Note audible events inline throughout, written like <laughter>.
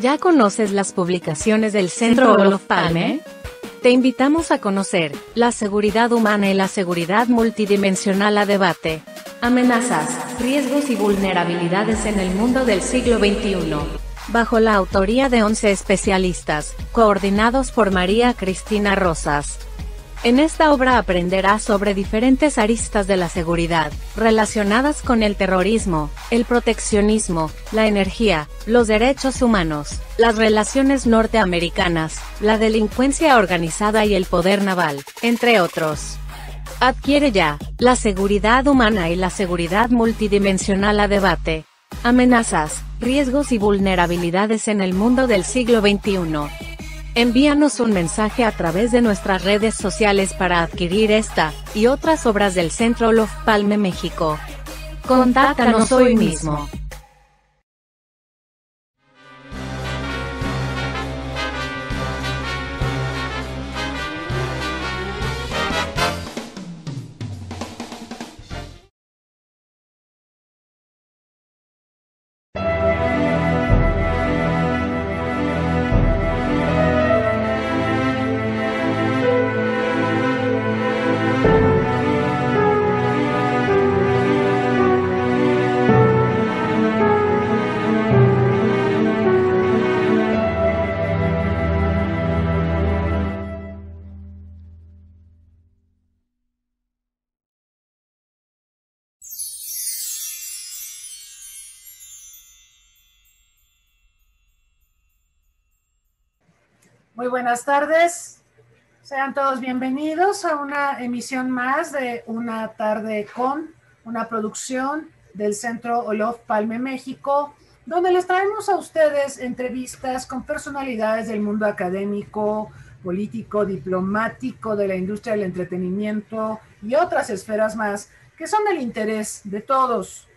¿Ya conoces las publicaciones del Centro Olof Palme? Te invitamos a conocer la seguridad humana y la seguridad multidimensional a debate. Amenazas, riesgos y vulnerabilidades en el mundo del siglo XXI. Bajo la autoría de 11 especialistas, coordinados por María Cristina Rosas. En esta obra aprenderás sobre diferentes aristas de la seguridad, relacionadas con el terrorismo, el proteccionismo, la energía, los derechos humanos, las relaciones norteamericanas, la delincuencia organizada y el poder naval, entre otros. Adquiere ya, la seguridad humana y la seguridad multidimensional a debate. Amenazas, riesgos y vulnerabilidades en el mundo del siglo XXI. Envíanos un mensaje a través de nuestras redes sociales para adquirir esta y otras obras del Centro Olof Palme México. Contáctanos hoy mismo. Muy buenas tardes. Sean todos bienvenidos a una emisión más de Una tarde con una producción del Centro Olof Palme México, donde les traemos a ustedes entrevistas con personalidades del mundo académico, político, diplomático, de la industria del entretenimiento y otras esferas más que son del interés de todos.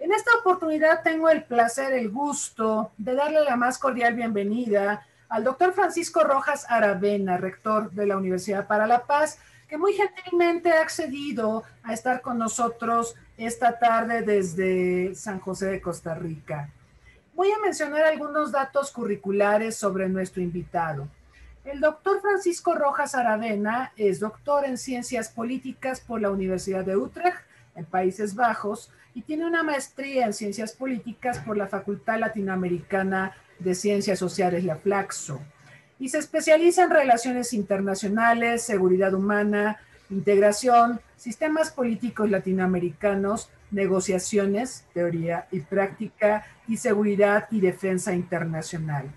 En esta oportunidad tengo el placer, el gusto de darle la más cordial bienvenida al doctor Francisco Rojas Aravena, rector de la Universidad para la Paz, que muy gentilmente ha accedido a estar con nosotros esta tarde desde San José de Costa Rica. Voy a mencionar algunos datos curriculares sobre nuestro invitado. El doctor Francisco Rojas Aravena es doctor en Ciencias Políticas por la Universidad de Utrecht, en Países Bajos, y tiene una maestría en Ciencias Políticas por la Facultad Latinoamericana de Ciencias Sociales, la Flaxo, y se especializa en relaciones internacionales, seguridad humana, integración, sistemas políticos latinoamericanos, negociaciones, teoría y práctica, y seguridad y defensa internacional.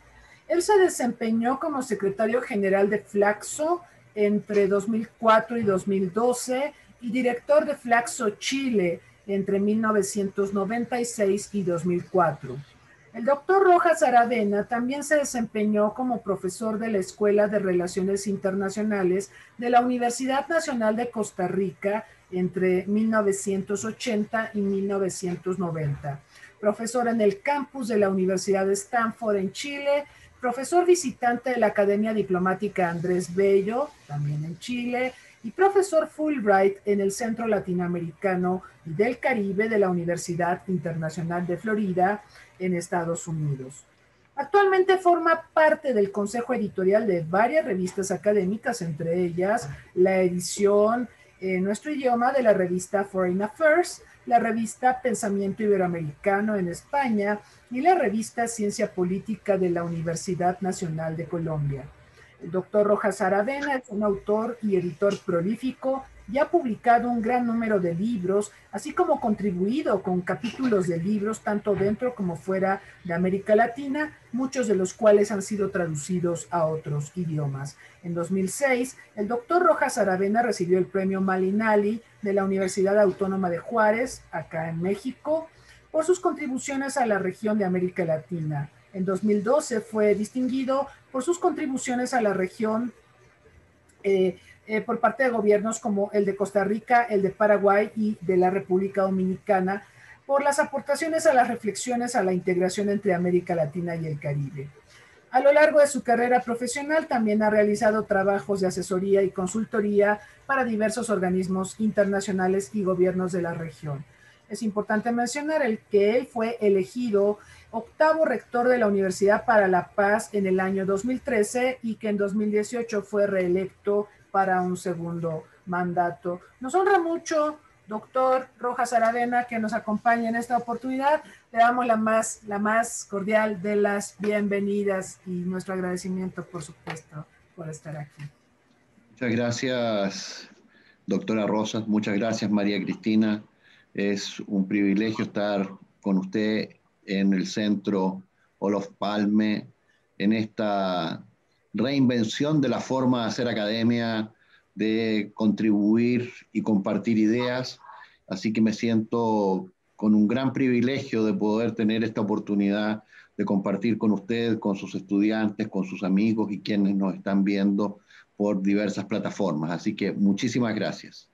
Él se desempeñó como secretario general de Flaxo entre 2004 y 2012 y director de Flaxo Chile entre 1996 y 2004. El doctor Rojas Aravena también se desempeñó como profesor de la Escuela de Relaciones Internacionales de la Universidad Nacional de Costa Rica entre 1980 y 1990, profesor en el campus de la Universidad de Stanford en Chile, profesor visitante de la Academia Diplomática Andrés Bello, también en Chile, y profesor Fulbright en el Centro Latinoamericano y del Caribe de la Universidad Internacional de Florida en Estados Unidos. Actualmente forma parte del consejo editorial de varias revistas académicas, entre ellas la edición en nuestro idioma de la revista Foreign Affairs, la revista Pensamiento Iberoamericano en España y la revista Ciencia Política de la Universidad Nacional de Colombia. El doctor Rojas Aravena es un autor y editor prolífico y ha publicado un gran número de libros, así como contribuido con capítulos de libros tanto dentro como fuera de América Latina, muchos de los cuales han sido traducidos a otros idiomas. En 2006, el doctor Rojas Aravena recibió el premio Malinali de la Universidad Autónoma de Juárez, acá en México, por sus contribuciones a la región de América Latina. En 2012 fue distinguido por sus contribuciones a la región eh, eh, por parte de gobiernos como el de Costa Rica, el de Paraguay y de la República Dominicana, por las aportaciones a las reflexiones a la integración entre América Latina y el Caribe. A lo largo de su carrera profesional también ha realizado trabajos de asesoría y consultoría para diversos organismos internacionales y gobiernos de la región. es importante mencionar el que él fue elegido octavo rector de la Universidad para la Paz en el año 2013 y que en 2018 fue reelecto para un segundo mandato. Nos honra mucho, doctor Rojas Aravena, que nos acompaña en esta oportunidad. Le damos la más, la más cordial de las bienvenidas y nuestro agradecimiento, por supuesto, por estar aquí. Muchas gracias, doctora Rosas. Muchas gracias, María Cristina. Es un privilegio estar con usted en el centro Olof Palme, en esta reinvención de la forma de hacer academia, de contribuir y compartir ideas. Así que me siento con un gran privilegio de poder tener esta oportunidad de compartir con usted, con sus estudiantes, con sus amigos y quienes nos están viendo por diversas plataformas. Así que muchísimas gracias.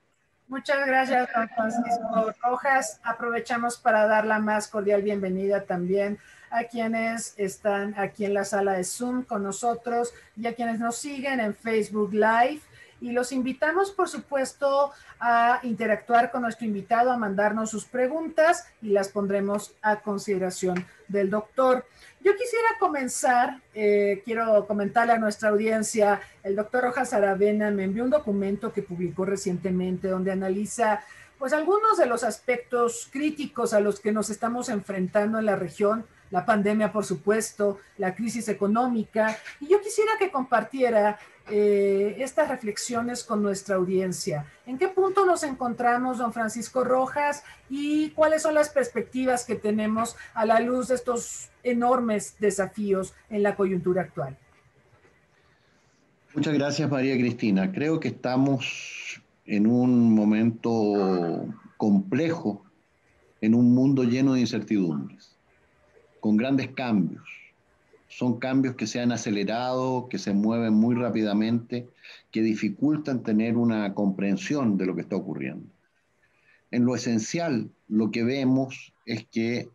Muchas gracias, don Francisco Rojas. Aprovechamos para dar la más cordial bienvenida también a quienes están aquí en la sala de Zoom con nosotros y a quienes nos siguen en Facebook Live. Y los invitamos, por supuesto, a interactuar con nuestro invitado, a mandarnos sus preguntas y las pondremos a consideración del doctor. Yo quisiera comenzar, eh, quiero comentarle a nuestra audiencia, el doctor Rojas Aravena me envió un documento que publicó recientemente donde analiza pues algunos de los aspectos críticos a los que nos estamos enfrentando en la región, la pandemia por supuesto, la crisis económica, y yo quisiera que compartiera eh, estas reflexiones con nuestra audiencia. ¿En qué punto nos encontramos, don Francisco Rojas, y cuáles son las perspectivas que tenemos a la luz de estos enormes desafíos en la coyuntura actual? Muchas gracias, María Cristina. Creo que estamos en un momento complejo, en un mundo lleno de incertidumbres, con grandes cambios son cambios que se han acelerado, que se mueven muy rápidamente, que dificultan tener una comprensión de lo que está ocurriendo. En lo esencial, lo que vemos es que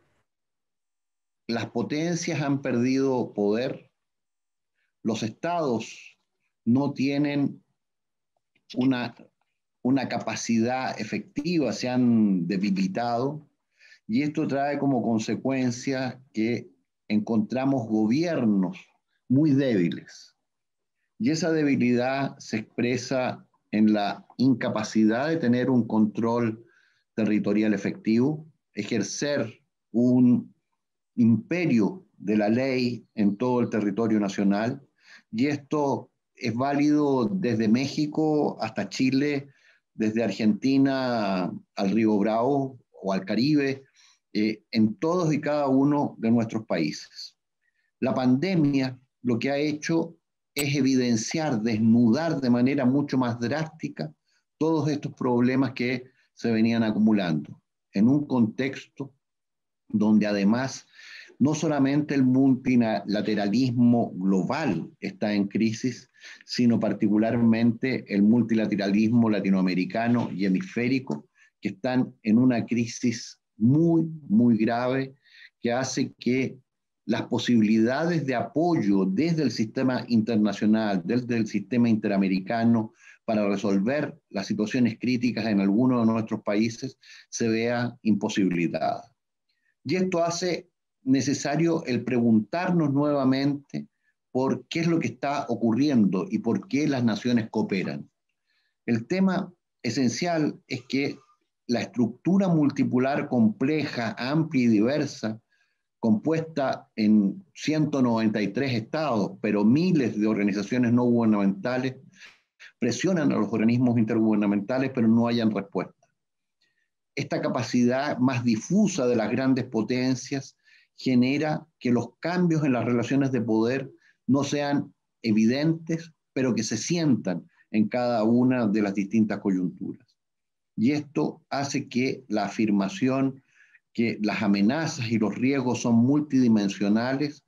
las potencias han perdido poder, los estados no tienen una, una capacidad efectiva, se han debilitado, y esto trae como consecuencia que encontramos gobiernos muy débiles. Y esa debilidad se expresa en la incapacidad de tener un control territorial efectivo, ejercer un imperio de la ley en todo el territorio nacional. Y esto es válido desde México hasta Chile, desde Argentina al Río Bravo o al Caribe, eh, en todos y cada uno de nuestros países. La pandemia lo que ha hecho es evidenciar, desnudar de manera mucho más drástica todos estos problemas que se venían acumulando en un contexto donde además no solamente el multilateralismo global está en crisis, sino particularmente el multilateralismo latinoamericano y hemisférico, que están en una crisis muy, muy grave que hace que las posibilidades de apoyo desde el sistema internacional, desde el sistema interamericano, para resolver las situaciones críticas en algunos de nuestros países se vea imposibilitada. Y esto hace necesario el preguntarnos nuevamente por qué es lo que está ocurriendo y por qué las naciones cooperan. El tema esencial es que la estructura multipolar compleja, amplia y diversa, compuesta en 193 estados, pero miles de organizaciones no gubernamentales, presionan a los organismos intergubernamentales, pero no hayan respuesta. Esta capacidad más difusa de las grandes potencias genera que los cambios en las relaciones de poder no sean evidentes, pero que se sientan en cada una de las distintas coyunturas. Y esto hace que la afirmación que las amenazas y los riesgos son multidimensionales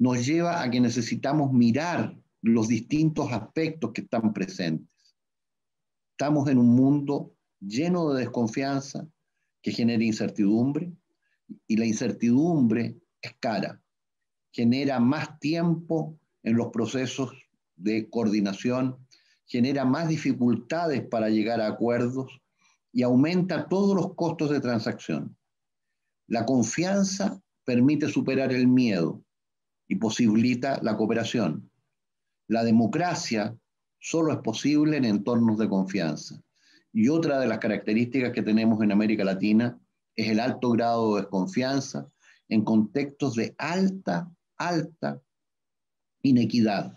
nos lleva a que necesitamos mirar los distintos aspectos que están presentes. Estamos en un mundo lleno de desconfianza que genera incertidumbre y la incertidumbre es cara, genera más tiempo en los procesos de coordinación genera más dificultades para llegar a acuerdos y aumenta todos los costos de transacción. La confianza permite superar el miedo y posibilita la cooperación. La democracia solo es posible en entornos de confianza. Y otra de las características que tenemos en América Latina es el alto grado de desconfianza en contextos de alta, alta inequidad.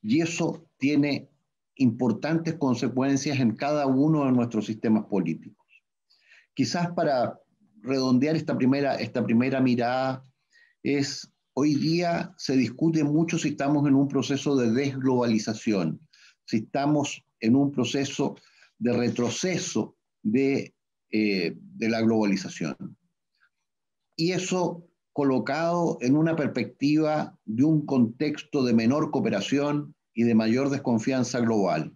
Y eso tiene importantes consecuencias en cada uno de nuestros sistemas políticos. Quizás para redondear esta primera, esta primera mirada es, hoy día se discute mucho si estamos en un proceso de desglobalización, si estamos en un proceso de retroceso de, eh, de la globalización. Y eso colocado en una perspectiva de un contexto de menor cooperación y de mayor desconfianza global.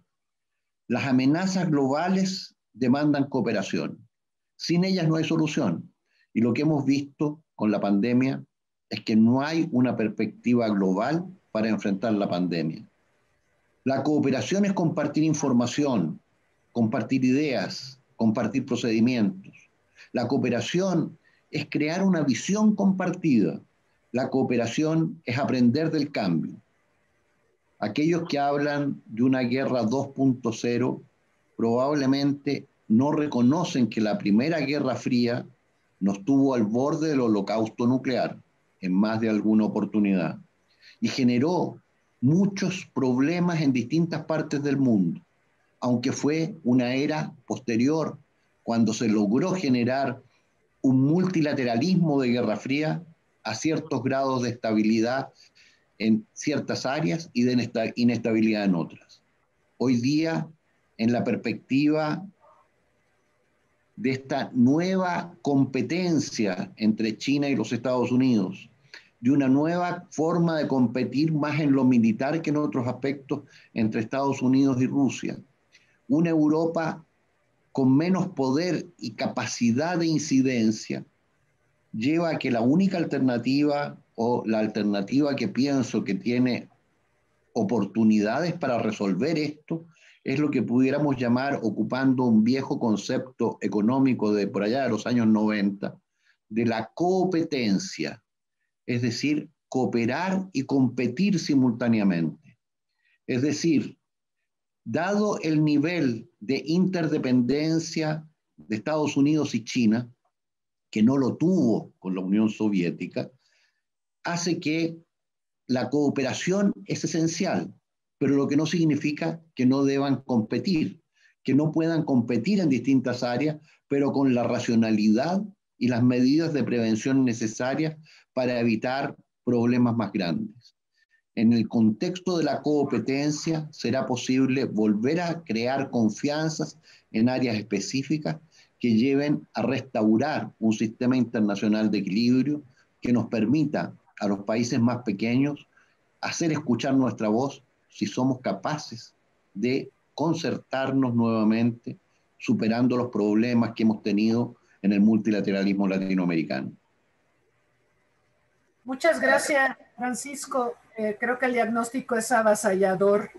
Las amenazas globales demandan cooperación. Sin ellas no hay solución. Y lo que hemos visto con la pandemia es que no hay una perspectiva global para enfrentar la pandemia. La cooperación es compartir información, compartir ideas, compartir procedimientos. La cooperación es crear una visión compartida. La cooperación es aprender del cambio. Aquellos que hablan de una guerra 2.0 probablemente no reconocen que la primera guerra fría nos tuvo al borde del holocausto nuclear en más de alguna oportunidad y generó muchos problemas en distintas partes del mundo, aunque fue una era posterior cuando se logró generar un multilateralismo de Guerra Fría a ciertos grados de estabilidad en ciertas áreas y de inestabilidad en otras. Hoy día, en la perspectiva de esta nueva competencia entre China y los Estados Unidos, de una nueva forma de competir más en lo militar que en otros aspectos entre Estados Unidos y Rusia, una Europa con menos poder y capacidad de incidencia lleva a que la única alternativa o la alternativa que pienso que tiene oportunidades para resolver esto es lo que pudiéramos llamar, ocupando un viejo concepto económico de por allá de los años 90, de la competencia, es decir, cooperar y competir simultáneamente. Es decir, dado el nivel de interdependencia de Estados Unidos y China, que no lo tuvo con la Unión Soviética, hace que la cooperación es esencial, pero lo que no significa que no deban competir, que no puedan competir en distintas áreas, pero con la racionalidad y las medidas de prevención necesarias para evitar problemas más grandes. En el contexto de la competencia será posible volver a crear confianzas en áreas específicas que lleven a restaurar un sistema internacional de equilibrio que nos permita a los países más pequeños hacer escuchar nuestra voz si somos capaces de concertarnos nuevamente, superando los problemas que hemos tenido en el multilateralismo latinoamericano. Muchas gracias, Francisco. Eh, creo que el diagnóstico es avasallador.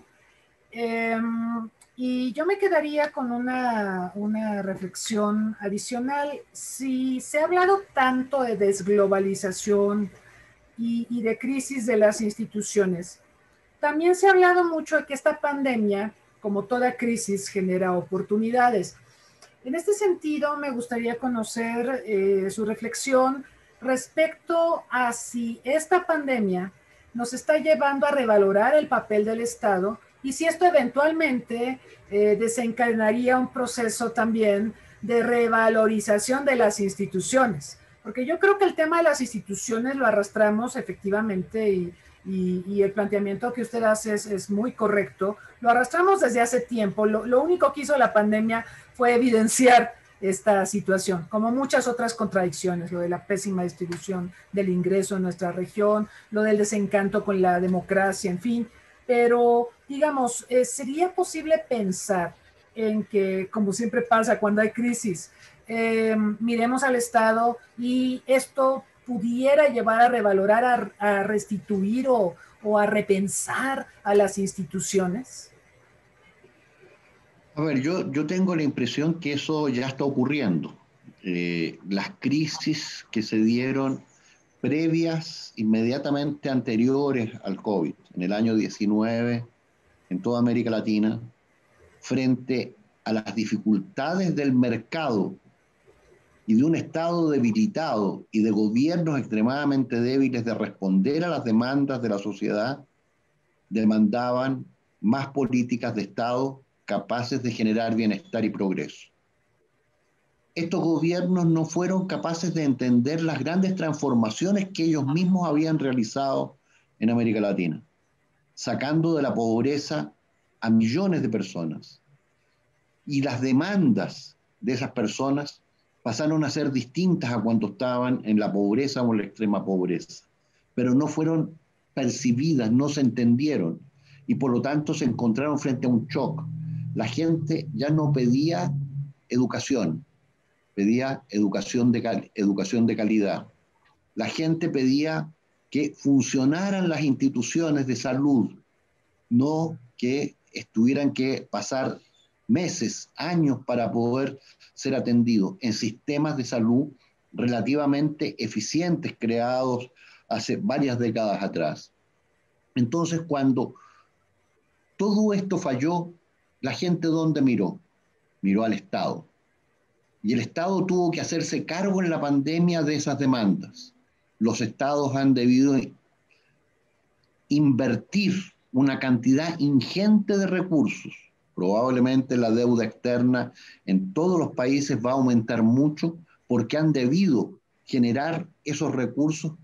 Em, y yo me quedaría con una, reflexión adicional. Si se ha hablado tanto de desglobalización y, de crisis de las instituciones, también se ha hablado mucho de que esta pandemia, como toda crisis, genera oportunidades. En este sentido, me gustaría conocer eh, su reflexión respecto a si esta pandemia nos está llevando a revalorar el papel del Estado y si esto eventualmente eh, desencadenaría un proceso también de revalorización de las instituciones. Porque yo creo que el tema de las instituciones lo arrastramos efectivamente y, el planteamiento que usted hace es, muy correcto. Lo arrastramos desde hace tiempo. Lo, único que hizo la pandemia fue evidenciar esta situación, como muchas otras contradicciones, lo de la pésima distribución del ingreso en nuestra región, lo del desencanto con la democracia, en fin. Pero, digamos, eh, ¿sería posible pensar en que, como siempre pasa cuando hay crisis, eh, miremos al Estado y esto pudiera llevar a revalorar, a, restituir o, o a repensar a las instituciones? A ver, yo, yo tengo la impresión que eso ya está ocurriendo. Eh, las crisis que se dieron previas, inmediatamente anteriores al COVID, en el año 19, en toda América Latina, frente a las dificultades del mercado y de un Estado debilitado y de gobiernos extremadamente débiles de responder a las demandas de la sociedad, demandaban más políticas de Estado capaces de generar bienestar y progreso. Estos gobiernos no fueron capaces de entender las grandes transformaciones que ellos mismos habían realizado en América Latina, sacando de la pobreza a millones de personas. Y las demandas de esas personas pasaron a ser distintas a cuando estaban en la pobreza o en la extrema pobreza, pero no fueron percibidas, no se entendieron y por lo tanto se encontraron frente a un shock. La gente ya no pedía educación, pedía educación de, educación de calidad. La gente pedía que funcionaran las instituciones de salud, no que estuvieran que pasar meses, años para poder ser atendidos en sistemas de salud relativamente eficientes creados hace varias décadas atrás. Entonces, cuando todo esto falló, la gente ¿dónde miró? Miró al Estado. Y el Estado tuvo que hacerse cargo en la pandemia de esas demandas. Los estados han debido invertir una cantidad ingente de recursos. Probablemente la deuda externa en todos los países va a aumentar mucho porque han debido generar esos recursos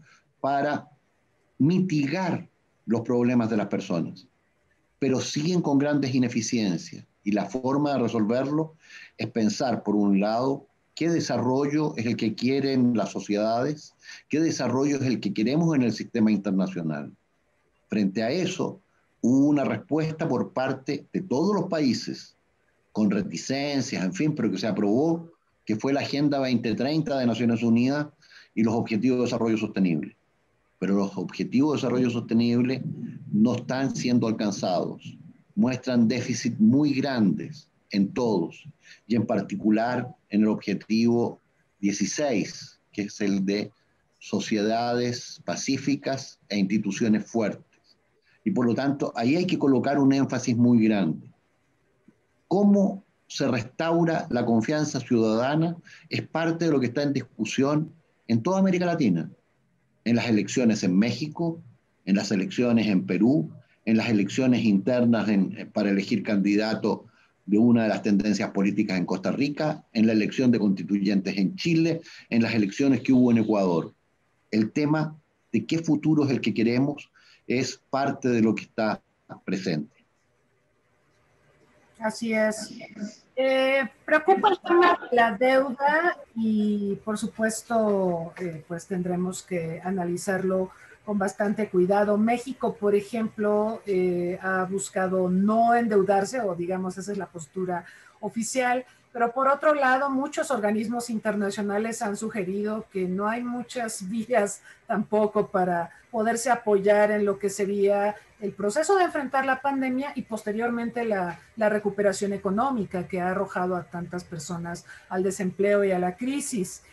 para mitigar los problemas de las personas. Pero siguen con grandes ineficiencias y la forma de resolverlo es pensar, por un lado, qué desarrollo es el que quieren las sociedades, qué desarrollo es el que queremos en el sistema internacional. Frente a eso, hubo una respuesta por parte de todos los países, con reticencias, en fin, pero que se aprobó, que fue la Agenda 2030 de Naciones Unidas y los Objetivos de Desarrollo Sostenible. Pero los Objetivos de Desarrollo Sostenible no están siendo alcanzados, muestran déficits muy grandes en todos, y en particular en el objetivo 16, que es el de sociedades pacíficas e instituciones fuertes. Y por lo tanto, ahí hay que colocar un énfasis muy grande. ¿Cómo se restaura la confianza ciudadana? Es parte de lo que está en discusión en toda América Latina, en las elecciones en México, en las elecciones en Perú, en las elecciones internas para elegir candidato de una de las tendencias políticas en Costa Rica, en la elección de constituyentes en Chile, en las elecciones que hubo en Ecuador. El tema de qué futuro es el que queremos es parte de lo que está presente. Así es. Eh, preocupa el tema de la deuda y por supuesto eh, pues tendremos que analizarlo con bastante cuidado. México, por ejemplo, eh, ha buscado no endeudarse o digamos esa es la postura oficial pero por otro lado, muchos organismos internacionales han sugerido que no hay muchas <laughs> vías tampoco para poderse apoyar en lo que sería el proceso de enfrentar la pandemia y posteriormente la, recuperación económica que ha arrojado a tantas personas al desempleo y a la crisis.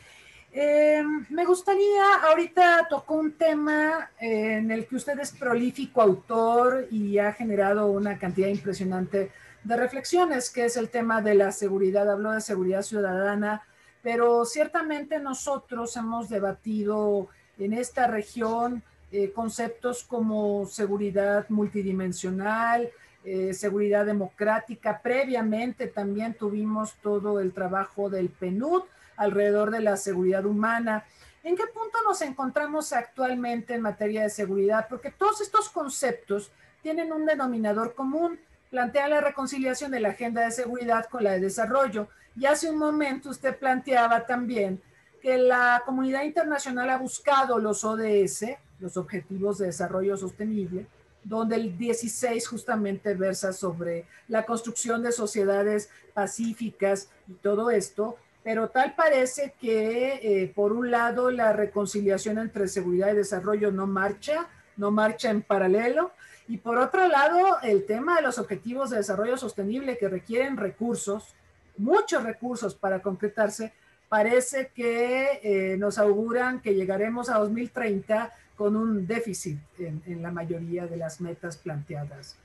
Eh, me gustaría, ahorita tocó un tema en el que usted es prolífico autor y ha generado una cantidad impresionante reflexiones, que es el tema de la seguridad. Habló de seguridad ciudadana, pero ciertamente nosotros hemos debatido en esta región eh, conceptos como seguridad multidimensional, eh, seguridad democrática. Previamente también tuvimos todo el trabajo del PNUD alrededor de la seguridad humana. ¿En qué punto nos encontramos actualmente en materia de seguridad? Porque todos estos conceptos tienen un denominador común plantea la reconciliación de la agenda de seguridad con la de desarrollo. Y hace un momento usted planteaba también que la comunidad internacional ha buscado los ODS, los Objetivos de Desarrollo Sostenible, donde el 16 justamente versa sobre la construcción de sociedades pacíficas y todo esto, pero tal parece que eh, por un lado la reconciliación entre seguridad y desarrollo no marcha, no marcha en paralelo, Y por otro lado, el tema de los objetivos de desarrollo sostenible que requieren recursos, muchos recursos para concretarse, parece que eh, nos auguran que llegaremos a 2030 con un déficit en, la mayoría de las metas planteadas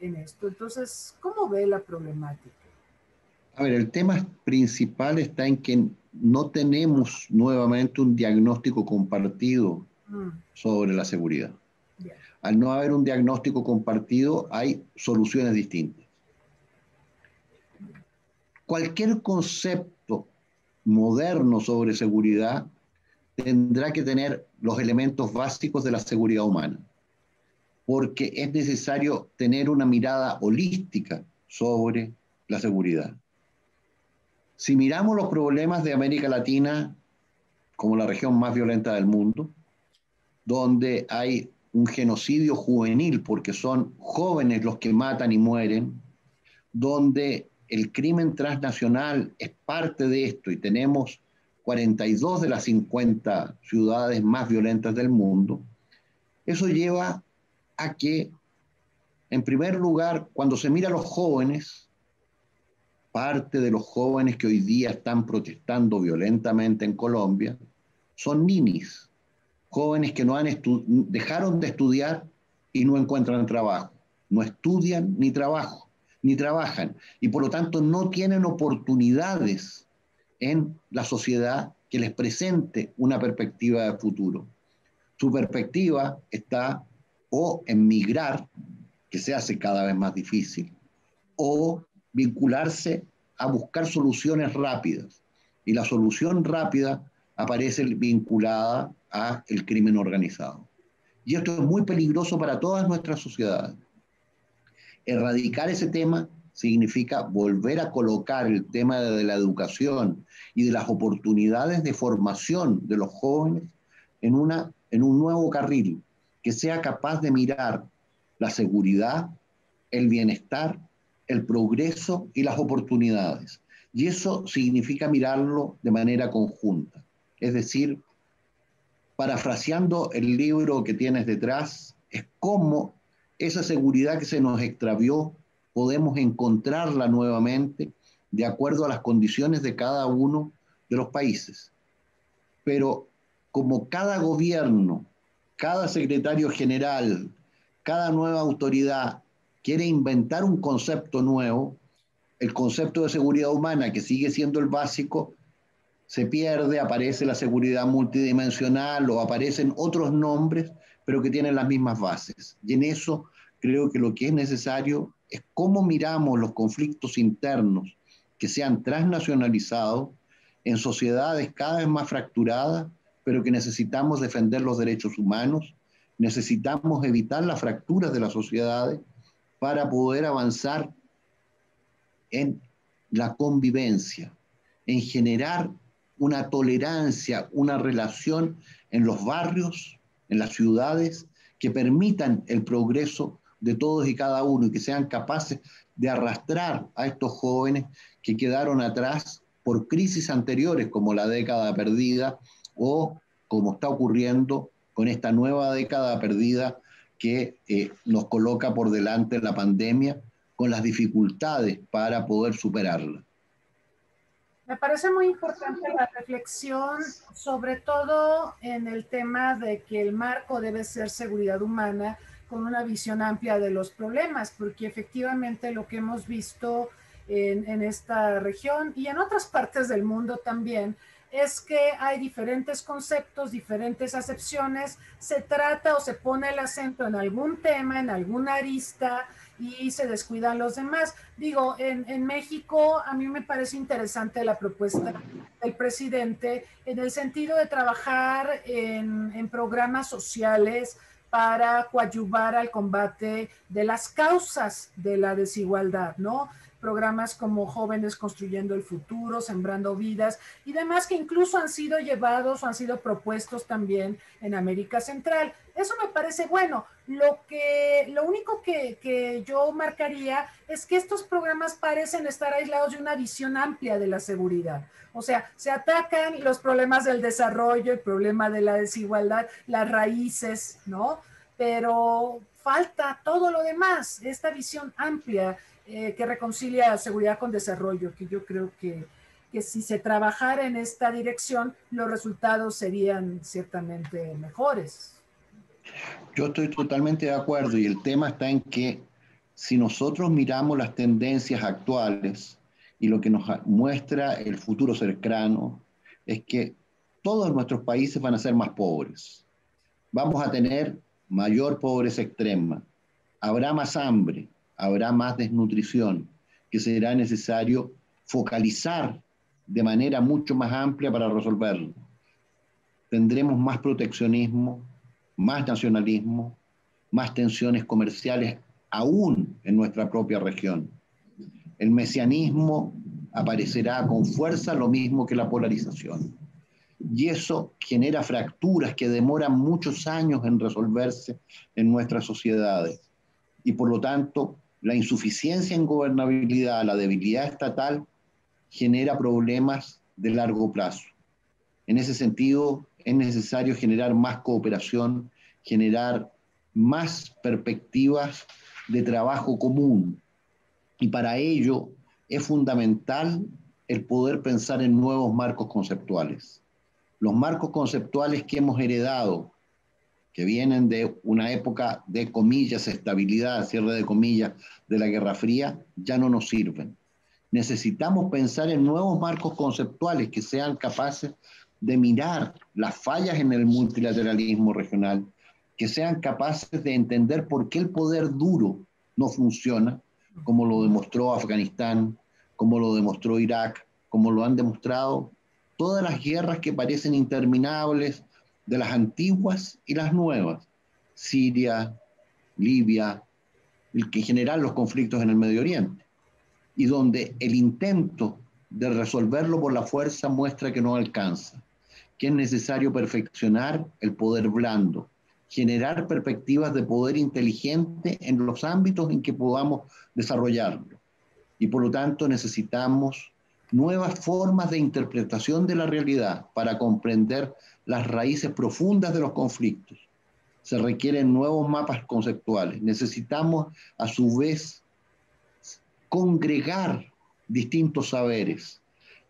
en esto. Entonces, ¿cómo ve la problemática? A ver, el tema principal está en que no tenemos nuevamente un diagnóstico compartido mm. sobre la seguridad. Al no haber un diagnóstico compartido, hay soluciones distintas. Cualquier concepto moderno sobre seguridad tendrá que tener los elementos básicos de la seguridad humana, porque es necesario tener una mirada holística sobre la seguridad. Si miramos los problemas de América Latina como la región más violenta del mundo, donde hay un genocidio juvenil porque son jóvenes los que matan y mueren, donde el crimen transnacional es parte de esto y tenemos 42 de las 50 ciudades más violentas del mundo, eso lleva a que, en primer lugar, cuando se mira a los jóvenes, parte de los jóvenes que hoy día están protestando violentamente en Colombia, son ninis, jóvenes que no han dejaron de estudiar y no encuentran trabajo, no estudian ni trabajo, ni trabajan, y por lo tanto no tienen oportunidades en la sociedad que les presente una perspectiva de futuro. Su perspectiva está o en migrar, que se hace cada vez más difícil, o vincularse a buscar soluciones rápidas. Y la solución rápida aparece vinculada a el crimen organizado. Y esto es muy peligroso para todas nuestras sociedades. Erradicar ese tema significa volver a colocar el tema de la educación y de las oportunidades de formación de los jóvenes en, una, en un nuevo carril que sea capaz de mirar la seguridad, el bienestar, el progreso y las oportunidades. Y eso significa mirarlo de manera conjunta. Es decir, parafraseando el libro que tienes detrás, es cómo esa seguridad que se nos extravió podemos encontrarla nuevamente de acuerdo a las condiciones de cada uno de los países. Pero como cada gobierno, cada secretario general, cada nueva autoridad quiere inventar un concepto nuevo, el concepto de seguridad humana, que sigue siendo el básico, se pierde, aparece la seguridad multidimensional o aparecen otros nombres, pero que tienen las mismas bases. Y en eso creo que lo que es necesario es cómo miramos los conflictos internos que se han transnacionalizado en sociedades cada vez más fracturadas, pero que necesitamos defender los derechos humanos, necesitamos evitar las fracturas de las sociedades para poder avanzar en la convivencia, en generar una tolerancia, una relación en los barrios, en las ciudades, que permitan el progreso de todos y cada uno y que sean capaces de arrastrar a estos jóvenes que quedaron atrás por crisis anteriores como la década perdida o como está ocurriendo con esta nueva década perdida que eh, nos coloca por delante la pandemia con las dificultades para poder superarla. Me parece muy importante la reflexión, sobre todo en el tema de que el marco debe ser seguridad humana, con una visión amplia de los problemas, porque efectivamente lo que hemos visto en, en, esta región y en otras partes del mundo también es que hay diferentes conceptos, diferentes acepciones, se trata o se pone el acento en algún tema, en alguna arista y se descuidan los demás. Digo, en, en México a mí me parece interesante la propuesta del presidente en el sentido de trabajar en, en programas sociales, para coadyuvar al combate de las causas de la desigualdad, ¿no? Programas como Jóvenes Construyendo el Futuro, Sembrando Vidas y demás que incluso han sido llevados o han sido propuestos también en América Central. Eso me parece bueno. Lo, que, lo único que, que yo marcaría es que estos programas parecen estar aislados de una visión amplia de la seguridad. O sea, se atacan los problemas del desarrollo, el problema de la desigualdad, las raíces, ¿no? pero falta todo lo demás, esta visión amplia eh, que reconcilia seguridad con desarrollo, que yo creo que, que si se trabajara en esta dirección, los resultados serían ciertamente mejores. Yo estoy totalmente de acuerdo y el tema está en que si nosotros miramos las tendencias actuales y lo que nos muestra el futuro cercano es que todos nuestros países van a ser más pobres. Vamos a tener mayor pobreza extrema. Habrá más hambre, habrá más desnutrición, que será necesario focalizar de manera mucho más amplia para resolverlo. Tendremos más proteccionismo, más nacionalismo, más tensiones comerciales aún en nuestra propia región. El mesianismo aparecerá con fuerza lo mismo que la polarización. Y eso genera fracturas que demoran muchos años en resolverse en nuestras sociedades. Y por lo tanto, la insuficiencia en gobernabilidad, la debilidad estatal, genera problemas de largo plazo. En ese sentido, es necesario generar más cooperación, generar más perspectivas de trabajo común. Y para ello es fundamental el poder pensar en nuevos marcos conceptuales. Los marcos conceptuales que hemos heredado, que vienen de una época de comillas, estabilidad, cierre de comillas, de la Guerra Fría, ya no nos sirven. Necesitamos pensar en nuevos marcos conceptuales que sean capaces de mirar las fallas en el multilateralismo regional, que sean capaces de entender por qué el poder duro no funciona, como lo demostró Afganistán, como lo demostró Irak, como lo han demostrado todas las guerras que parecen interminables de las antiguas y las nuevas, Siria, Libia, el que generan los conflictos en el Medio Oriente, y donde el intento de resolverlo por la fuerza muestra que no alcanza, que es necesario perfeccionar el poder blando, generar perspectivas de poder inteligente en los ámbitos en que podamos desarrollarlo. Y por lo tanto necesitamos nuevas formas de interpretación de la realidad para comprender las raíces profundas de los conflictos. Se requieren nuevos mapas conceptuales. Necesitamos a su vez congregar distintos saberes.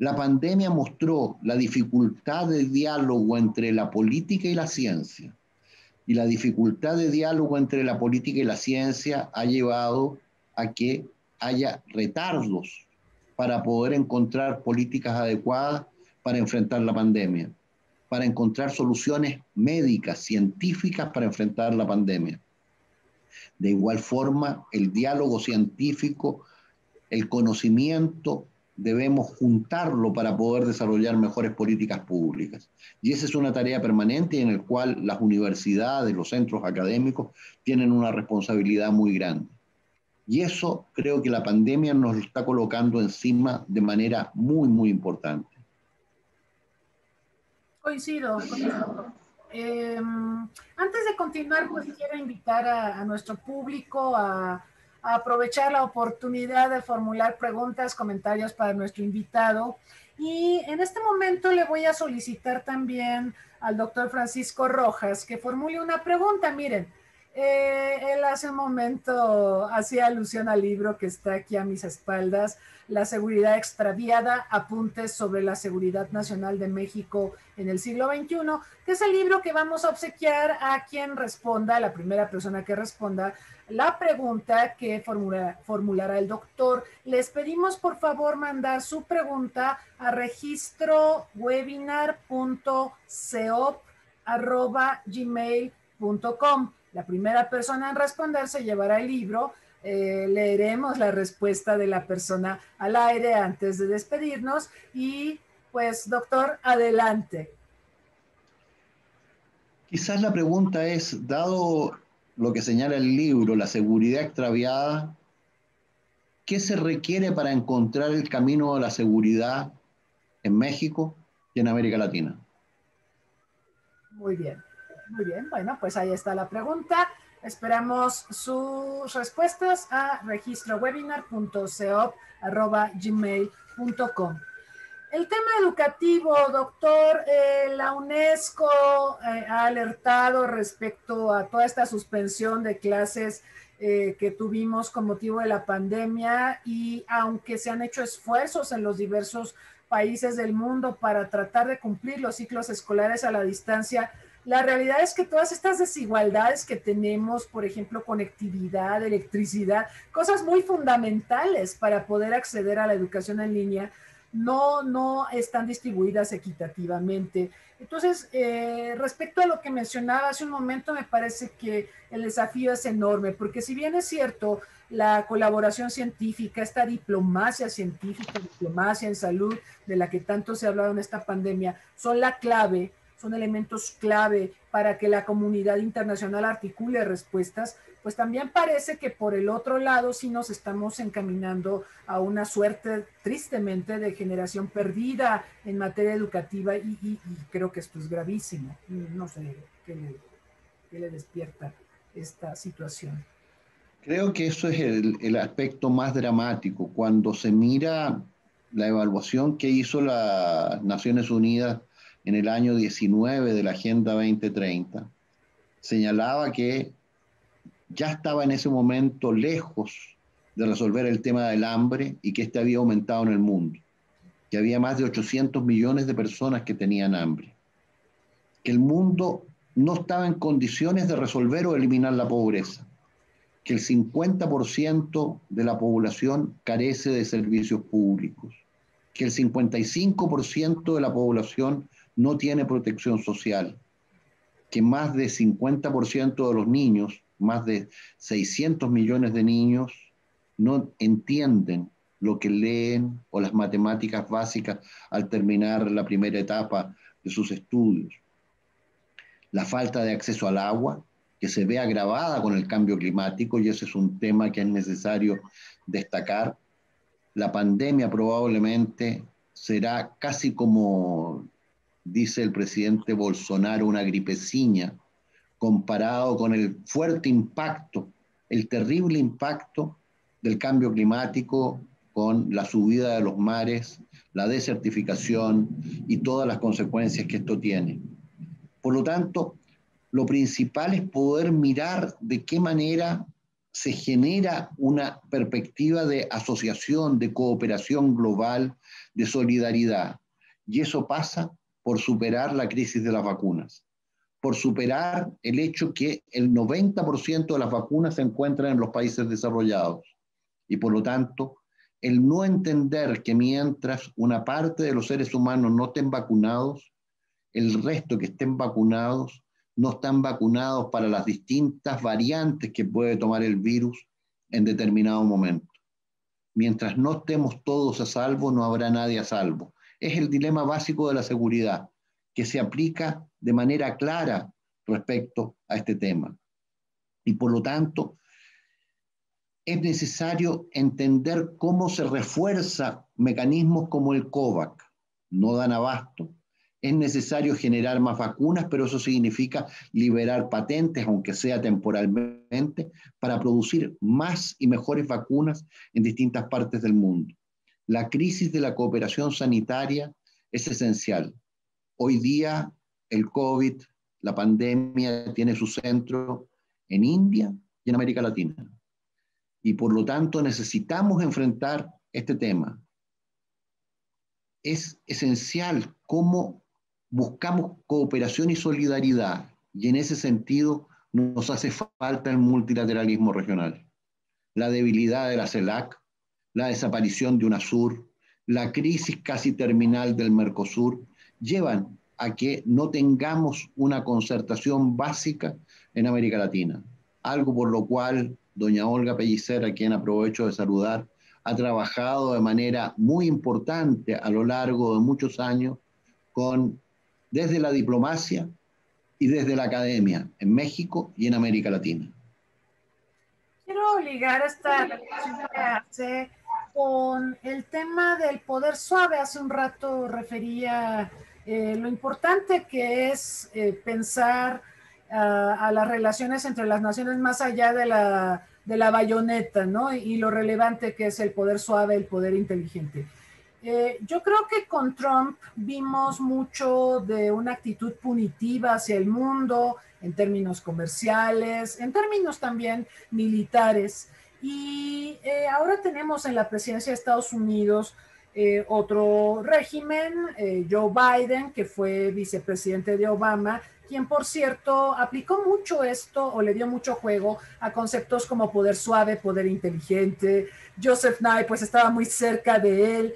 La pandemia mostró la dificultad de diálogo entre la política y la ciencia y la dificultad de diálogo entre la política y la ciencia ha llevado a que haya retardos para poder encontrar políticas adecuadas para enfrentar la pandemia, para encontrar soluciones médicas, científicas para enfrentar la pandemia. De igual forma, el diálogo científico, el conocimiento debemos juntarlo para poder desarrollar mejores políticas públicas. Y esa es una tarea permanente en la cual las universidades, los centros académicos tienen una responsabilidad muy grande. Y eso creo que la pandemia nos está colocando encima de manera muy, muy importante. Coincido. Eh, antes de continuar, pues quiero invitar a nuestro público a aprovechar la oportunidad de formular preguntas, comentarios para nuestro invitado. Y en este momento le voy a solicitar también al doctor Francisco Rojas que formule una pregunta. Miren, eh, él hace un momento hacía alusión al libro que está aquí a mis espaldas, La seguridad extraviada, apuntes sobre la seguridad nacional de México en el siglo XXI, que es el libro que vamos a obsequiar a quien responda, la primera persona que responda la pregunta que formulará el doctor. Les pedimos por favor mandar su pregunta a registrowebinar.ceop.gmail.com. La primera persona en responder se llevará el libro. Eh, leeremos la respuesta de la persona al aire antes de despedirnos. Y pues, doctor, adelante. Quizás la pregunta es, dado lo que señala el libro, la seguridad extraviada, ¿qué se requiere para encontrar el camino a la seguridad en México y en América Latina? Muy bien. Muy bien, bueno, pues ahí está la pregunta. Esperamos sus respuestas a registrowebinar.ceop.gmail.com. El tema educativo, doctor, eh, la UNESCO eh, ha alertado respecto a toda esta suspensión de clases eh, que tuvimos con motivo de la pandemia y aunque se han hecho esfuerzos en los diversos países del mundo para tratar de cumplir los ciclos escolares a la distancia, la realidad es que todas estas desigualdades que tenemos, por ejemplo, conectividad, electricidad, cosas muy fundamentales para poder acceder a la educación en línea, no, no están distribuidas equitativamente. Entonces, eh, respecto a lo que mencionaba hace un momento, me parece que el desafío es enorme, porque si bien es cierto, la colaboración científica, esta diplomacia científica, diplomacia en salud, de la que tanto se ha hablado en esta pandemia, son la clave son elementos clave para que la comunidad internacional articule respuestas, pues también parece que por el otro lado sí nos estamos encaminando a una suerte tristemente de generación perdida en materia educativa y, creo que esto es gravísimo. No sé qué le, qué le despierta esta situación. Creo que eso es el, el, aspecto más dramático. Cuando se mira la evaluación que hizo las Naciones Unidas en el año 19 de la Agenda 2030, señalaba que ya estaba en ese momento lejos de resolver el tema del hambre y que este había aumentado en el mundo, que había más de 800 millones de personas que tenían hambre, que el mundo no estaba en condiciones de resolver o eliminar la pobreza, que el 50% de la población carece de servicios públicos, que el 55% de la población no tiene protección social, que más de 50% de los niños, más de 600 millones de niños, no entienden lo que leen o las matemáticas básicas al terminar la primera etapa de sus estudios. La falta de acceso al agua, que se ve agravada con el cambio climático, y ese es un tema que es necesario destacar. La pandemia probablemente será casi como dice el presidente Bolsonaro, una gripeciña, comparado con el fuerte impacto, el terrible impacto del cambio climático con la subida de los mares, la desertificación y todas las consecuencias que esto tiene. Por lo tanto, lo principal es poder mirar de qué manera se genera una perspectiva de asociación, de cooperación global, de solidaridad. Y eso pasa por superar la crisis de las vacunas, por superar el hecho que el 90% de las vacunas se encuentran en los países desarrollados y por lo tanto el no entender que mientras una parte de los seres humanos no estén vacunados, el resto que estén vacunados no están vacunados para las distintas variantes que puede tomar el virus en determinado momento. Mientras no estemos todos a salvo, no habrá nadie a salvo es el dilema básico de la seguridad, que se aplica de manera clara respecto a este tema. Y por lo tanto, es necesario entender cómo se refuerza mecanismos como el COVAC. No dan abasto. Es necesario generar más vacunas, pero eso significa liberar patentes, aunque sea temporalmente, para producir más y mejores vacunas en distintas partes del mundo. La crisis de la cooperación sanitaria es esencial. Hoy día el COVID, la pandemia, tiene su centro en India y en América Latina. Y por lo tanto necesitamos enfrentar este tema. Es esencial cómo buscamos cooperación y solidaridad. Y en ese sentido nos hace falta el multilateralismo regional. La debilidad de la CELAC la desaparición de UNASUR, la crisis casi terminal del Mercosur, llevan a que no tengamos una concertación básica en América Latina. Algo por lo cual doña Olga Pellicer, a quien aprovecho de saludar, ha trabajado de manera muy importante a lo largo de muchos años con, desde la diplomacia y desde la academia en México y en América Latina. Quiero ligar esta reflexión que hace con el tema del poder suave. Hace un rato refería eh, lo importante que es eh, pensar ah, a las relaciones entre las naciones más allá de la, de la bayoneta, ¿no? Y, lo relevante que es el poder suave, el poder inteligente. Eh, yo creo que con Trump vimos mucho de una actitud punitiva hacia el mundo en términos comerciales, en términos también militares. Y eh, ahora tenemos en la presidencia de Estados Unidos eh, otro régimen, Joe Biden, que fue vicepresidente de Obama, quien por cierto aplicó mucho esto o le dio mucho juego a conceptos como poder suave, poder inteligente. Joseph Nye pues estaba muy cerca de él.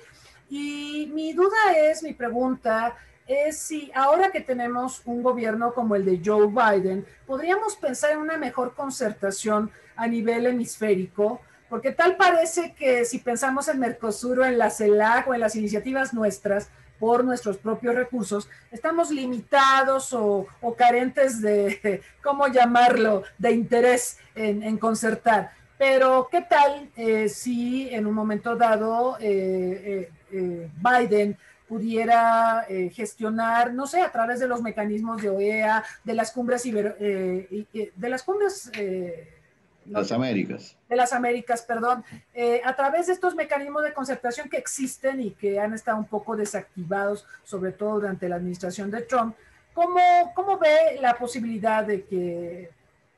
Y mi duda es, mi pregunta es si ahora que tenemos un gobierno como el de Joe Biden, podríamos pensar en una mejor concertación a nivel hemisférico, porque tal parece que si pensamos en Mercosur o en la CELAC o en las iniciativas nuestras por nuestros propios recursos, estamos limitados o, carentes de, <laughs> ¿cómo llamarlo?, de interés en concertar. Pero, ¿qué tal eh, si en un momento dado eh, eh, Biden pudiera gestionar, no sé, a través de los mecanismos de OEA, de las cumbres, de las cumbres las Américas. De las Américas, perdón. a través de estos mecanismos de concertación que existen y que han estado un poco desactivados, sobre todo durante la administración de Trump, ¿cómo, cómo ve la posibilidad de que,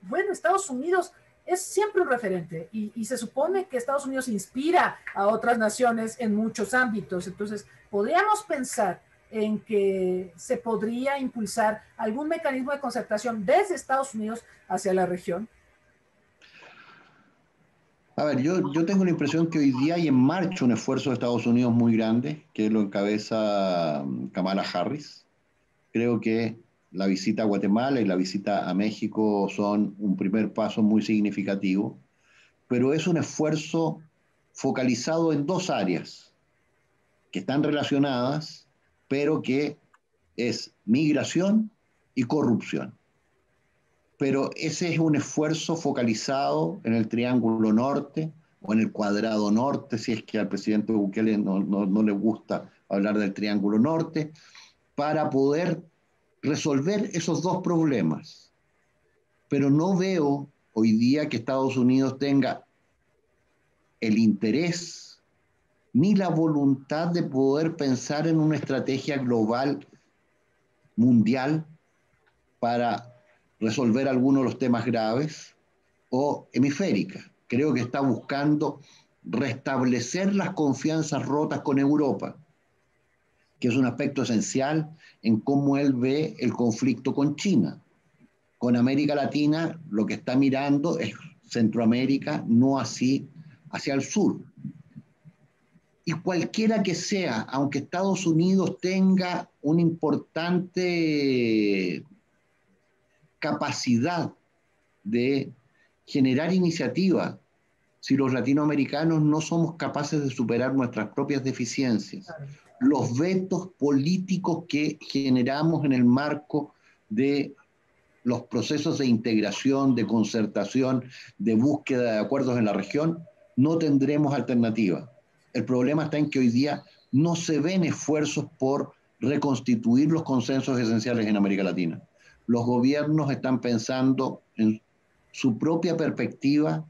bueno, Estados Unidos es siempre un referente y, se supone que Estados Unidos inspira a otras naciones en muchos ámbitos. Entonces, podríamos pensar en que se podría impulsar algún mecanismo de concertación desde Estados Unidos hacia la región. A ver, yo, yo tengo la impresión que hoy día hay en marcha un esfuerzo de Estados Unidos muy grande, que lo encabeza mm, Kamala Harris. Creo que la visita a Guatemala y la visita a México son un primer paso muy significativo, pero es un esfuerzo focalizado en dos áreas que están relacionadas, pero que es migración y corrupción. Pero ese es un esfuerzo focalizado en el Triángulo Norte o en el Cuadrado Norte, si es que al presidente Bukele no, no le gusta hablar del Triángulo Norte, para poder resolver esos dos problemas. Pero no veo hoy día que Estados Unidos tenga el interés ni la voluntad de poder pensar en una estrategia global mundial para resolver algunos de los temas graves o hemisférica. Creo que está buscando restablecer las confianzas rotas con Europa que es un aspecto esencial en cómo él ve el conflicto con China. Con América Latina lo que está mirando es Centroamérica, no así hacia el sur. Y cualquiera que sea, aunque Estados Unidos tenga una importante capacidad de generar iniciativa, si los latinoamericanos no somos capaces de superar nuestras propias deficiencias, los vetos políticos que generamos en el marco de los procesos de integración, de concertación, de búsqueda de acuerdos en la región, no tendremos alternativa. El problema está en que hoy día no se ven esfuerzos por reconstituir los consensos esenciales en América Latina. Los gobiernos están pensando en su propia perspectiva.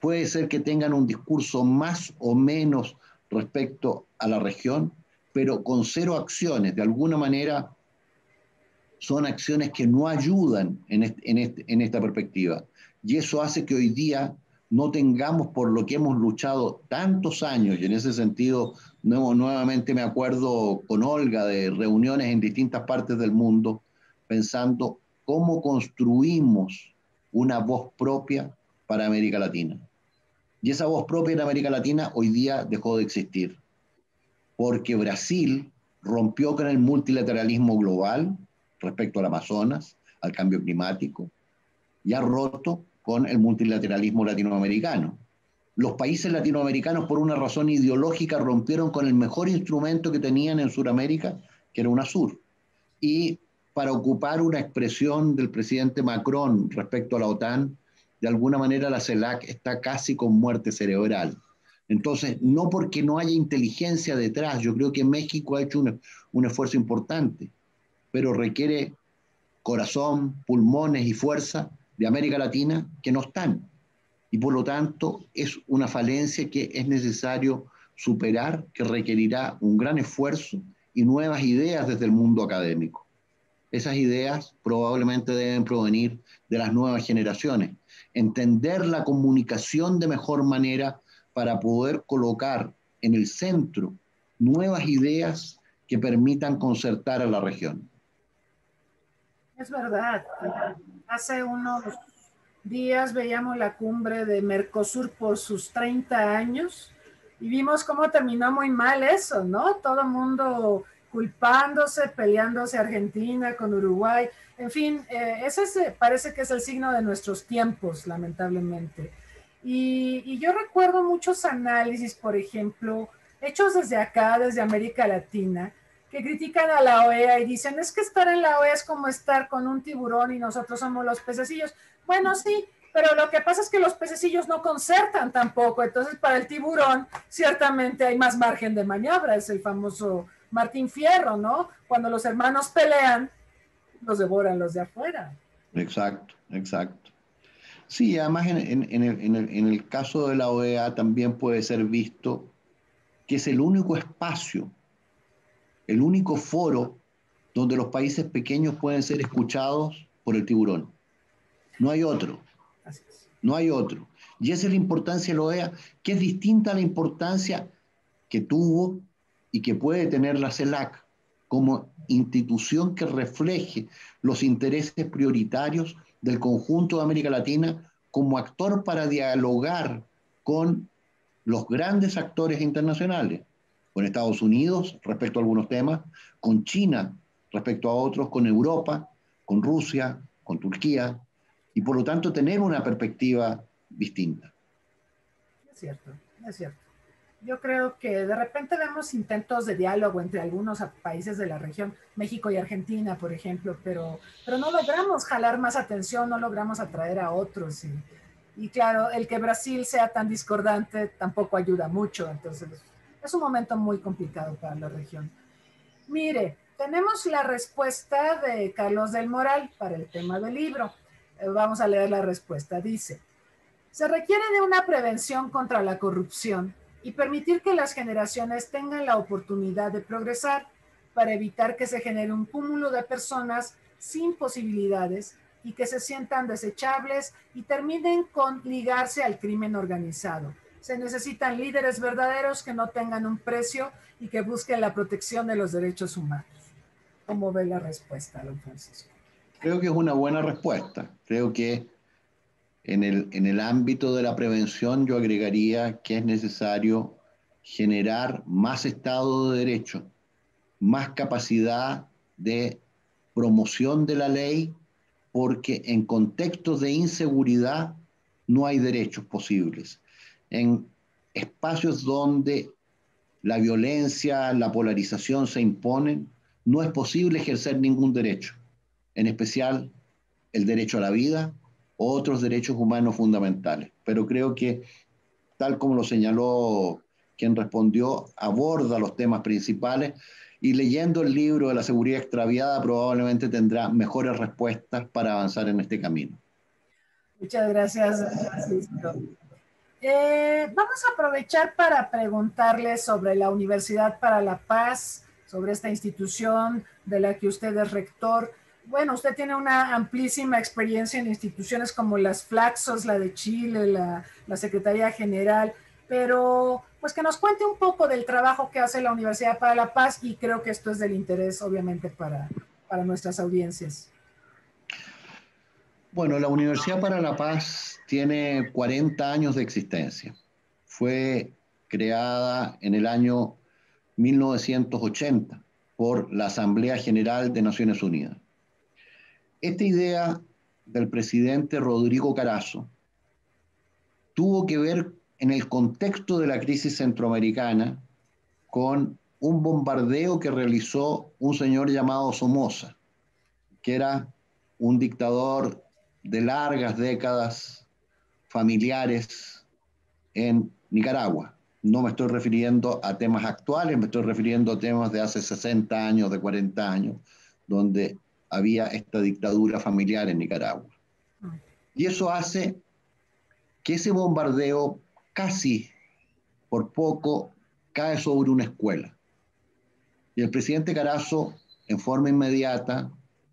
Puede ser que tengan un discurso más o menos respecto a la región, pero con cero acciones. De alguna manera son acciones que no ayudan en, esta perspectiva. Y eso hace que hoy día no tengamos por lo que hemos luchado tantos años, y en ese sentido nuevamente me acuerdo con Olga de reuniones en distintas partes del mundo, pensando cómo construimos una voz propia para América Latina. Y esa voz propia en América Latina hoy día dejó de existir porque Brasil rompió con el multilateralismo global respecto al Amazonas, al cambio climático, y ha roto con el multilateralismo latinoamericano. Los países latinoamericanos, por una razón ideológica, rompieron con el mejor instrumento que tenían en Sudamérica, que era UNASUR. Y para ocupar una expresión del presidente Macron respecto a la OTAN, de alguna manera la CELAC está casi con muerte cerebral. Entonces, no porque no haya inteligencia detrás, yo creo que México ha hecho un, esfuerzo importante, pero requiere corazón, pulmones y fuerza de América Latina que no están. Y por lo tanto es una falencia que es necesario superar que requerirá un gran esfuerzo y nuevas ideas desde el mundo académico. Esas ideas probablemente deben provenir de las nuevas generaciones. Entender la comunicación de mejor manera para poder colocar en el centro nuevas ideas que permitan concertar a la región. Es verdad. Hace unos días veíamos la cumbre de Mercosur por sus 30 años y vimos cómo terminó muy mal eso, ¿no? Todo el mundo culpándose, peleándose Argentina con Uruguay. En fin, eh, ese parece que es el signo de nuestros tiempos, lamentablemente. Y, yo recuerdo muchos análisis, por ejemplo, hechos desde acá, desde América Latina, que critican a la OEA y dicen, es que estar en la OEA es como estar con un tiburón y nosotros somos los pececillos. Bueno, sí, pero lo que pasa es que los pececillos no concertan tampoco, entonces para el tiburón ciertamente hay más margen de maniobra, es el famoso Martín Fierro, ¿no? Cuando los hermanos pelean, los devoran los de afuera. Exacto, exacto. Sí, además en, el, caso de la OEA también puede ser visto que es el único espacio, el único foro donde los países pequeños pueden ser escuchados por el tiburón. No hay otro. No hay otro. Y esa es la importancia de la OEA, que es distinta a la importancia que tuvo y que puede tener la CELAC como institución que refleje los intereses prioritarios del conjunto de América Latina como actor para dialogar con los grandes actores internacionales, con Estados Unidos respecto a algunos temas, con China respecto a otros, con Europa, con Rusia, con Turquía, y por lo tanto tener una perspectiva distinta. Es cierto, es cierto. Yo creo que de repente vemos intentos de diálogo entre algunos países de la región, México y Argentina, por ejemplo, pero, pero no logramos jalar más atención, no logramos atraer a otros. Y, y claro, el que Brasil sea tan discordante tampoco ayuda mucho, entonces es un momento muy complicado para la región. Mire, tenemos la respuesta de Carlos del Moral para el tema del libro. Eh, vamos a leer la respuesta. Dice, se requiere de una prevención contra la corrupción y permitir que las generaciones tengan la oportunidad de progresar para evitar que se genere un cúmulo de personas sin posibilidades y que se sientan desechables y terminen con ligarse al crimen organizado. Se necesitan líderes verdaderos que no tengan un precio y que busquen la protección de los derechos humanos. ¿Cómo ve la respuesta, don Francisco? Creo que es una buena respuesta. Creo que en el, en el ámbito de la prevención yo agregaría que es necesario generar más Estado de Derecho, más capacidad de promoción de la ley, porque en contextos de inseguridad no hay derechos posibles. En espacios donde la violencia, la polarización se imponen, no es posible ejercer ningún derecho en especial el derecho a la vida o otros derechos humanos fundamentales. Pero creo que, tal como lo señaló quien respondió, aborda los temas principales y leyendo el libro de la seguridad extraviada probablemente tendrá mejores respuestas para avanzar en este camino. Muchas gracias, eh, vamos a aprovechar para preguntarle sobre la Universidad para la Paz, sobre esta institución de la que usted es rector bueno, usted tiene una amplísima experiencia en instituciones como las Flaxos, la de Chile, la, Secretaría General, pero pues que nos cuente un poco del trabajo que hace la Universidad para la Paz y creo que esto es del interés, obviamente, para nuestras audiencias. Bueno, la Universidad para la Paz tiene 40 años de existencia. Fue creada en el año 1980 por la Asamblea General de Naciones Unidas. Esta idea del presidente Rodrigo Carazo tuvo que ver en el contexto de la crisis centroamericana con un bombardeo que realizó un señor llamado Somoza, que era un dictador de largas décadas familiares en Nicaragua. No me estoy refiriendo a temas actuales, me estoy refiriendo a temas de hace 60 años, de 40 años, donde había esta dictadura familiar en Nicaragua. Y eso hace que ese bombardeo casi por poco cae sobre una escuela. Y el presidente Carazo, en forma inmediata,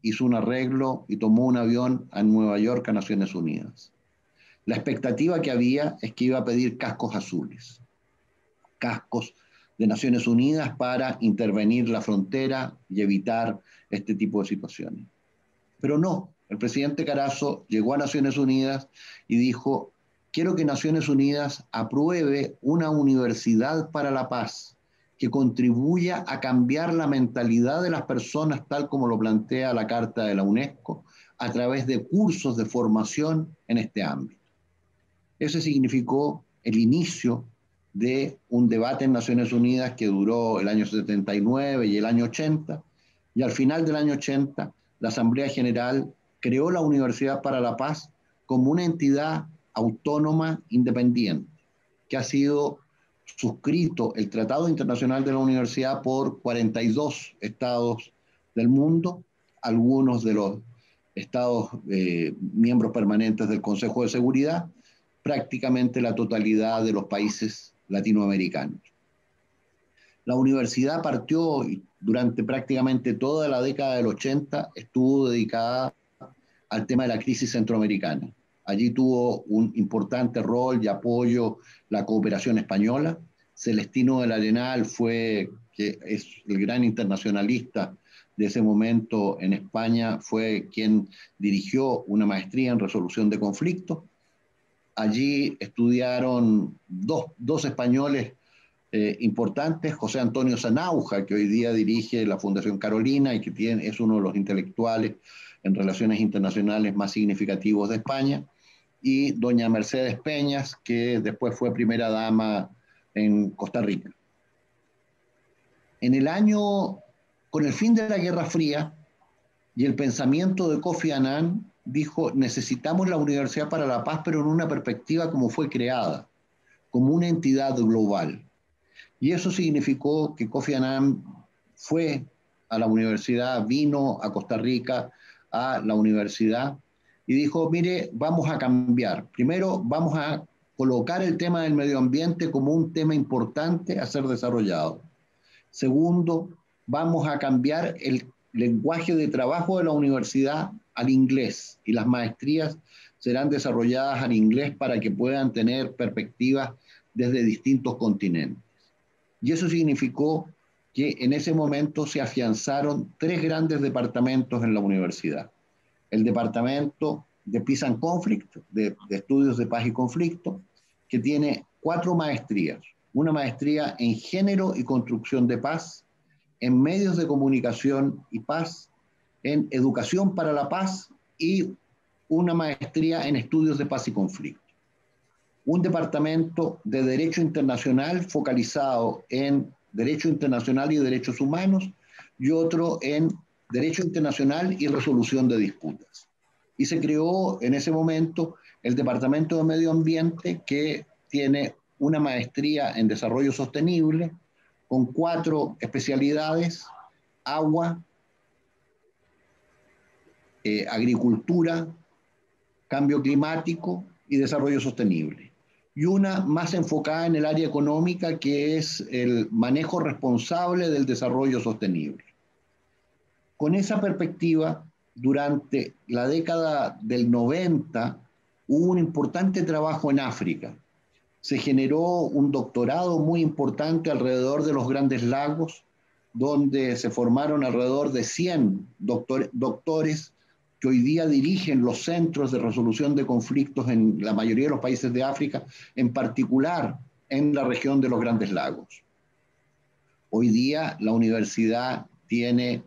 hizo un arreglo y tomó un avión a Nueva York, a Naciones Unidas. La expectativa que había es que iba a pedir cascos azules, cascos de Naciones Unidas para intervenir la frontera y evitar este tipo de situaciones. Pero no, el presidente Carazo llegó a Naciones Unidas y dijo, quiero que Naciones Unidas apruebe una universidad para la paz que contribuya a cambiar la mentalidad de las personas tal como lo plantea la Carta de la UNESCO a través de cursos de formación en este ámbito. Eso significó el inicio de un debate en Naciones Unidas que duró el año 79 y el año 80, y al final del año 80 la Asamblea General creó la Universidad para la Paz como una entidad autónoma independiente, que ha sido suscrito el Tratado Internacional de la Universidad por 42 estados del mundo, algunos de los estados eh, miembros permanentes del Consejo de Seguridad, prácticamente la totalidad de los países latinoamericanos. La universidad partió durante prácticamente toda la década del 80, estuvo dedicada al tema de la crisis centroamericana. Allí tuvo un importante rol y apoyo la cooperación española. Celestino del Arenal fue, el gran internacionalista de ese momento en España, fue quien dirigió una maestría en resolución de conflictos. Allí estudiaron dos, dos españoles eh, importantes, José Antonio Zanauja, que hoy día dirige la Fundación Carolina y que es uno de los intelectuales en relaciones internacionales más significativos de España, y doña Mercedes Peñas, que después fue primera dama en Costa Rica. En el año, con el fin de la Guerra Fría y el pensamiento de Kofi Annan, dijo, necesitamos la Universidad para la Paz, pero en una perspectiva como fue creada, como una entidad global. Y eso significó que Kofi Annan fue a la universidad, vino a Costa Rica, a la universidad, y dijo, mire, vamos a cambiar. Primero, vamos a colocar el tema del medio ambiente como un tema importante a ser desarrollado. Segundo, vamos a cambiar el lenguaje de trabajo de la universidad al inglés y las maestrías serán desarrolladas al inglés para que puedan tener perspectivas desde distintos continentes. Y eso significó que en ese momento se afianzaron tres grandes departamentos en la universidad el Departamento de Peace and Conflict, de, Estudios de Paz y Conflicto, que tiene cuatro maestrías. Una maestría en Género y Construcción de Paz, en Medios de Comunicación y Paz, en Educación para la Paz y una maestría en Estudios de Paz y Conflicto. Un departamento de Derecho Internacional focalizado en Derecho Internacional y Derechos Humanos y otro en Derecho Internacional y Resolución de Disputas. Y se creó en ese momento el Departamento de Medio Ambiente que tiene una maestría en Desarrollo Sostenible con cuatro especialidades, agua, eh, agricultura, cambio climático y desarrollo sostenible. Y una más enfocada en el área económica que es el manejo responsable del desarrollo sostenible. Con esa perspectiva, durante la década del 90 hubo un importante trabajo en África. Se generó un doctorado muy importante alrededor de los grandes lagos, donde se formaron alrededor de 100 doctores que hoy día dirigen los centros de resolución de conflictos en la mayoría de los países de África, en particular en la región de los Grandes Lagos. Hoy día la universidad tiene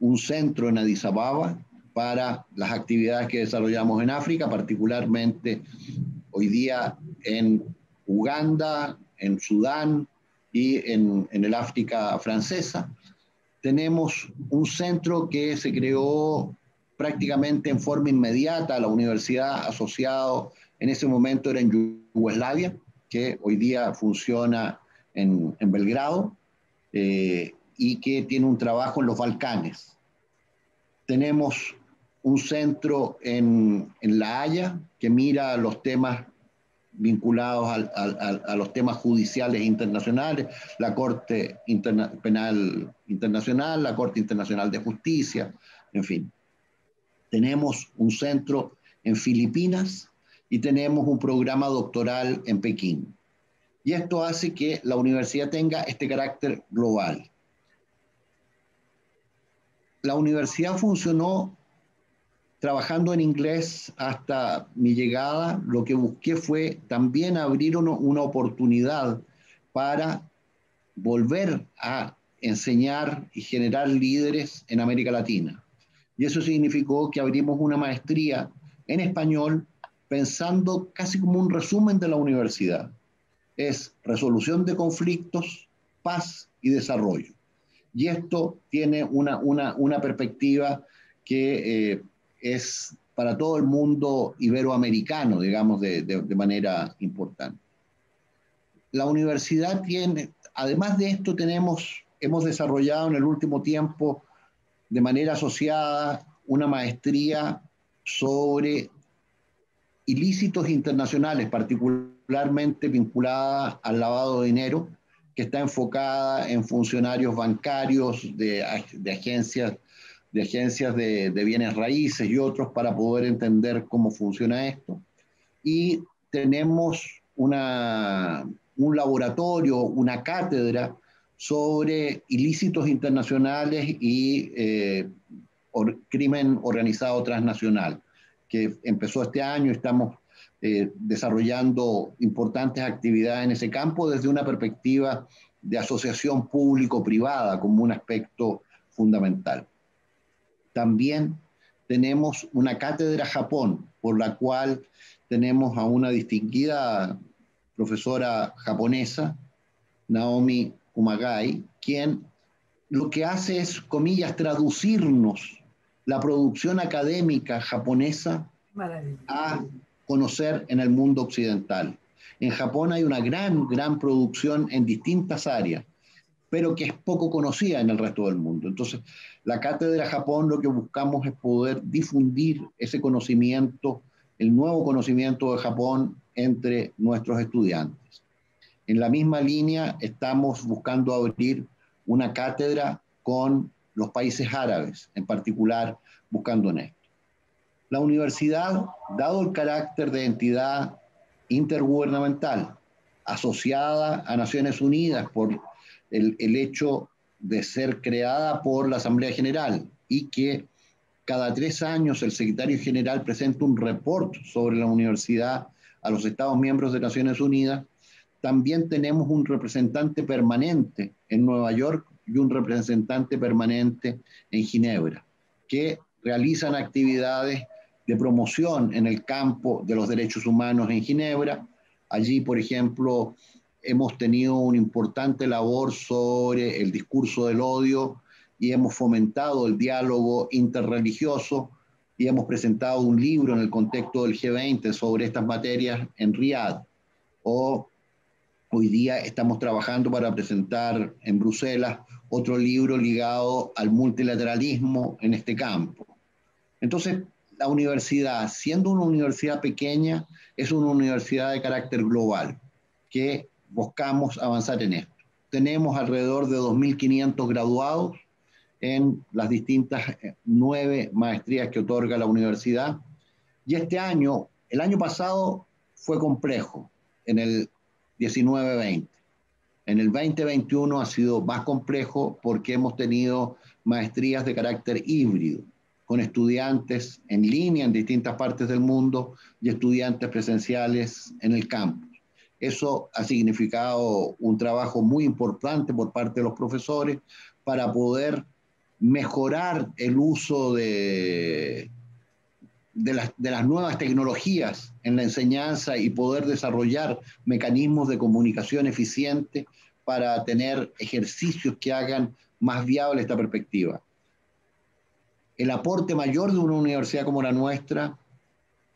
un centro en Addis Ababa para las actividades que desarrollamos en África, particularmente hoy día en Uganda, en Sudán y en, en el África francesa. Tenemos un centro que se creó prácticamente en forma inmediata a la universidad asociado, en ese momento era en Yugoslavia, que hoy día funciona en, en Belgrado. Eh, y que tiene un trabajo en los Balcanes. Tenemos un centro en, en La Haya que mira los temas vinculados a los temas judiciales internacionales, la Corte Penal Internacional, la Corte Internacional de Justicia, en fin. Tenemos un centro en Filipinas y tenemos un programa doctoral en Pekín. Y esto hace que la universidad tenga este carácter global. La universidad funcionó trabajando en inglés hasta mi llegada, lo que busqué fue también abrir una oportunidad para volver a enseñar y generar líderes en América Latina. Y eso significó que abrimos una maestría en español pensando casi como un resumen de la universidad. Es resolución de conflictos, paz y desarrollo. Y esto tiene una, una, perspectiva que eh, es para todo el mundo iberoamericano, digamos, de, de, manera importante. La universidad tiene, además de esto, tenemos, hemos desarrollado en el último tiempo de manera asociada una maestría sobre ilícitos internacionales, particularmente vinculada al lavado de dinero, que está enfocada en funcionarios bancarios de, de agencias de agencias de, bienes raíces y otros para poder entender cómo funciona esto. Y tenemos una, un laboratorio, una cátedra sobre ilícitos internacionales y eh, crimen organizado transnacional, que empezó este año. Estamos eh, desarrollando importantes actividades en ese campo desde una perspectiva de asociación público-privada como un aspecto fundamental. También tenemos una cátedra Japón, por la cual tenemos a una distinguida profesora japonesa, Naomi Kumagai, quien lo que hace es, comillas, traducirnos la producción académica japonesa a conocer en el mundo occidental. En Japón hay una gran, gran producción en distintas áreas pero que es poco conocida en el resto del mundo. Entonces, la Cátedra Japón lo que buscamos es poder difundir ese conocimiento, el nuevo conocimiento de Japón entre nuestros estudiantes. En la misma línea estamos buscando abrir una cátedra con los países árabes, en particular buscando en esto. La universidad, dado el carácter de entidad intergubernamental asociada a Naciones Unidas por el, hecho de ser creada por la Asamblea General y que cada tres años el secretario general presenta un reporte sobre la universidad a los Estados miembros de Naciones Unidas, también tenemos un representante permanente en Nueva York y un representante permanente en Ginebra, que realizan actividades de promoción en el campo de los derechos humanos en Ginebra. Allí, por ejemplo, hemos tenido una importante labor sobre el discurso del odio y hemos fomentado el diálogo interreligioso y hemos presentado un libro en el contexto del G20 sobre estas materias en Riad. O hoy día estamos trabajando para presentar en Bruselas otro libro ligado al multilateralismo en este campo. Entonces, la universidad, siendo una universidad pequeña, es una universidad de carácter global, que buscamos avanzar en esto. Tenemos alrededor de 2.500 graduados en las distintas eh, nueve maestrías que otorga la universidad. Y este año, el año pasado fue complejo, en el 19-20. En el 2021 ha sido más complejo porque hemos tenido maestrías de carácter híbrido, con estudiantes en línea en distintas partes del mundo y estudiantes presenciales en el campo. Eso ha significado un trabajo muy importante por parte de los profesores para poder mejorar el uso de, las, de las nuevas tecnologías en la enseñanza y poder desarrollar mecanismos de comunicación eficiente para tener ejercicios que hagan más viable esta perspectiva. El aporte mayor de una universidad como la nuestra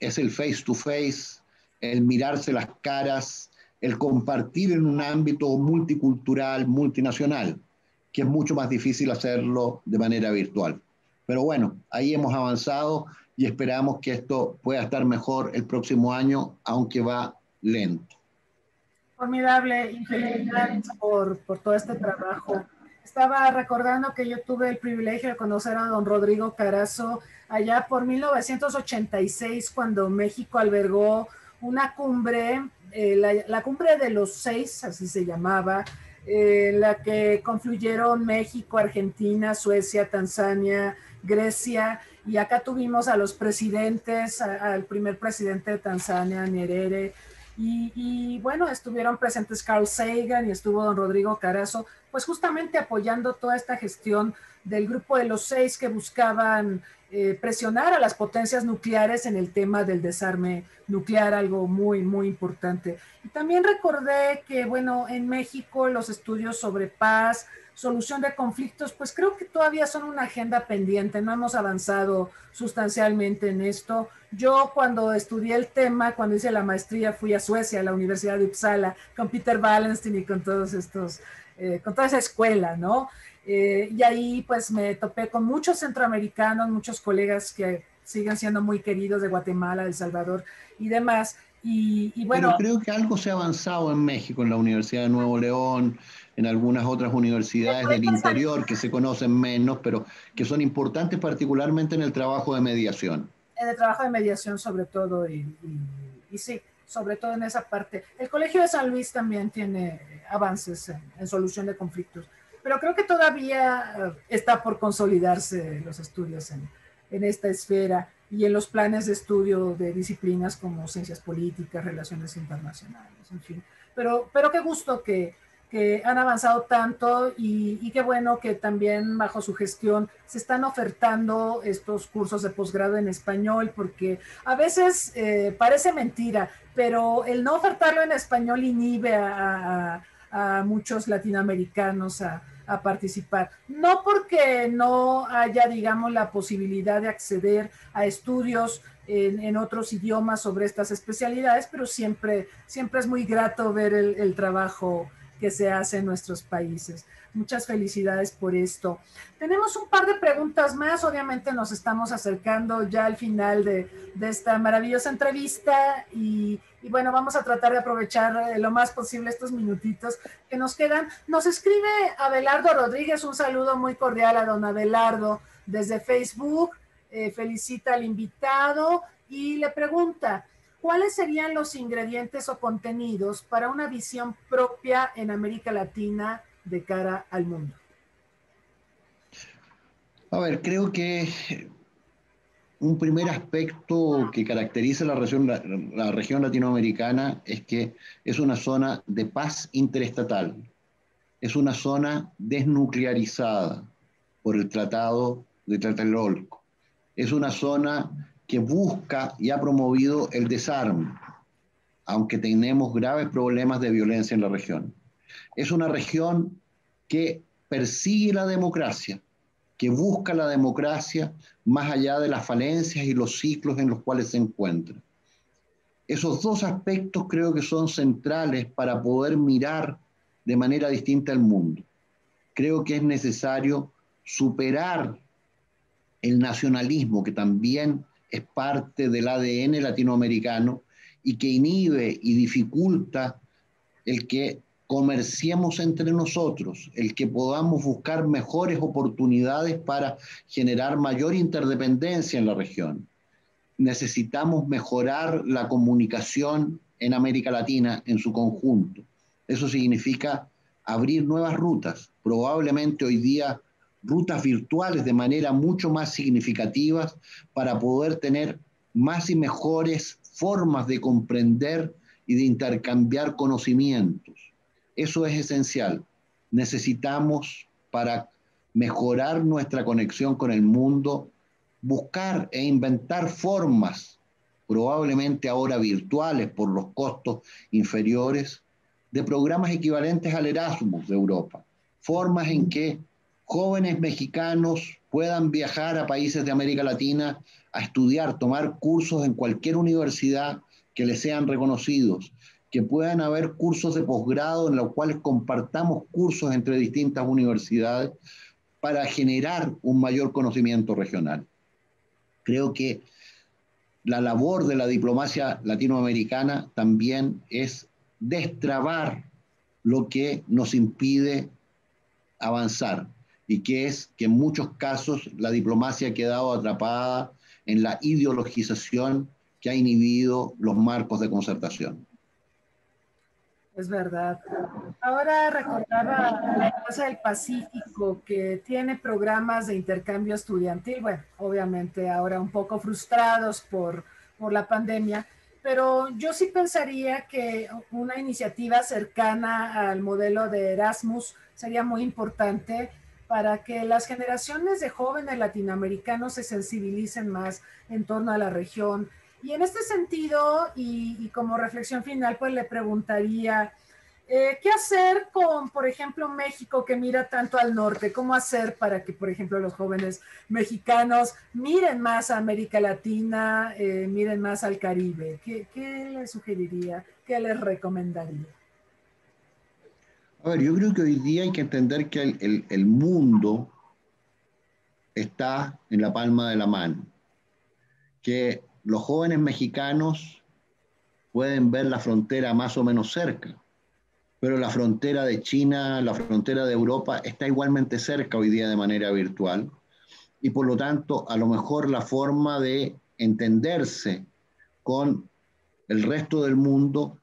es el face to face, el mirarse las caras, el compartir en un ámbito multicultural, multinacional, que es mucho más difícil hacerlo de manera virtual. Pero bueno, ahí hemos avanzado y esperamos que esto pueda estar mejor el próximo año, aunque va lento. Formidable y por todo este trabajo. Estaba recordando que yo tuve el privilegio de conocer a don Rodrigo Carazo allá por 1986, cuando México albergó una cumbre, eh, la, la, cumbre de los seis, así se llamaba, eh, en la que confluyeron México, Argentina, Suecia, Tanzania, Grecia, y acá tuvimos a los presidentes, al primer presidente de Tanzania, Nyerere, y, bueno, estuvieron presentes Carl Sagan y estuvo don Rodrigo Carazo, pues justamente apoyando toda esta gestión del grupo de los seis que buscaban eh, presionar a las potencias nucleares en el tema del desarme nuclear, algo muy, muy importante. Y también recordé que, bueno, en México los estudios sobre paz, solución de conflictos, pues creo que todavía son una agenda pendiente, no hemos avanzado sustancialmente en esto. Yo cuando estudié el tema, cuando hice la maestría, fui a Suecia, a la Universidad de Uppsala, con Peter Wallenstein y con todos estos, eh, con toda esa escuela, ¿no? Eh, y ahí pues me topé con muchos centroamericanos, muchos colegas que siguen siendo muy queridos de Guatemala, de El Salvador y demás. Y, y bueno. Pero creo que algo se ha avanzado en México, en la Universidad de Nuevo León, en algunas otras universidades del interior que se conocen menos, pero que son importantes particularmente en el trabajo de mediación. En el trabajo de mediación sobre todo, y, y, sí, sobre todo en esa parte. El Colegio de San Luis también tiene avances en, solución de conflictos, pero creo que todavía eh, está por consolidarse los estudios en, en esta esfera y en los planes de estudio de disciplinas como ciencias políticas, relaciones internacionales, en fin. Pero, pero qué gusto que, que han avanzado tanto y, qué bueno que también bajo su gestión se están ofertando estos cursos de posgrado en español, porque a veces eh, parece mentira, pero el no ofertarlo en español inhibe a, muchos latinoamericanos a, participar. No porque no haya, digamos, la posibilidad de acceder a estudios en, otros idiomas sobre estas especialidades, pero siempre, siempre es muy grato ver el, el trabajo que se hace en nuestros países. Muchas felicidades por esto. Tenemos un par de preguntas más, obviamente nos estamos acercando ya al final de, esta maravillosa entrevista y, bueno, vamos a tratar de aprovechar eh, lo más posible estos minutitos que nos quedan. Nos escribe Abelardo Rodríguez, un saludo muy cordial a don Abelardo desde Facebook, eh, felicita al invitado y le pregunta, ¿cuáles serían los ingredientes o contenidos para una visión propia en América Latina de cara al mundo? A ver, creo que un primer aspecto que caracteriza la región, la, región tlanoamericana es que es una zona de paz interestatal, es una zona desnuclearizada por el Tratado de Tlatelolco, es una zona que busca y ha promovido el desarme, aunque tenemos graves problemas de violencia en la región. Es una región que persigue la democracia, que busca la democracia más allá de las falencias y los ciclos en los cuales se encuentra. Esos dos aspectos creo que son centrales para poder mirar de manera distinta el mundo. Creo que es necesario superar el nacionalismo que también es parte del ADN latinoamericano y que inhibe y dificulta el que comerciemos entre nosotros, el que podamos buscar mejores oportunidades para generar mayor interdependencia en la región. Necesitamos mejorar la comunicación en América Latina en su conjunto. Eso significa abrir nuevas rutas. Probablemente hoy día rutas virtuales de manera mucho más significativas para poder tener más y mejores formas de comprender y de intercambiar conocimientos. Eso es esencial. Necesitamos para mejorar nuestra conexión con el mundo, buscar e inventar formas, probablemente ahora virtuales por los costos inferiores, de programas equivalentes al Erasmus de Europa. Formas en que jóvenes mexicanos puedan viajar a países de América Latina a estudiar, tomar cursos en cualquier universidad que les sean reconocidos, que puedan haber cursos de posgrado en los cuales compartamos cursos entre distintas universidades para generar un mayor conocimiento regional. Creo que la labor de la diplomacia latinoamericana también es destrabar lo que nos impide avanzar y que es que en muchos casos la diplomacia ha quedado atrapada en la ideologización que ha inhibido los marcos de concertación. Es verdad. Ahora recordaba la Casa del Pacífico que tiene programas de intercambio estudiantil, bueno, obviamente ahora un poco frustrados por, por la pandemia, pero yo sí pensaría que una iniciativa cercana al modelo de Erasmus sería muy importante para que las generaciones de jóvenes latinoamericanos se sensibilicen más en torno a la región, y en este sentido, y, como reflexión final, pues le preguntaría, eh, ¿qué hacer con, por ejemplo, México que mira tanto al norte? ¿Cómo hacer para que, por ejemplo, los jóvenes mexicanos miren más a América Latina, eh, miren más al Caribe? ¿Qué, ¿Qué les sugeriría? ¿Qué les recomendaría? A ver, yo creo que hoy día hay que entender que el, el mundo está en la palma de la mano, que los jóvenes mexicanos pueden ver la frontera más o menos cerca, pero la frontera de China, la frontera de Europa está igualmente cerca hoy día de manera virtual y por lo tanto a lo mejor la forma de entenderse con el resto del mundo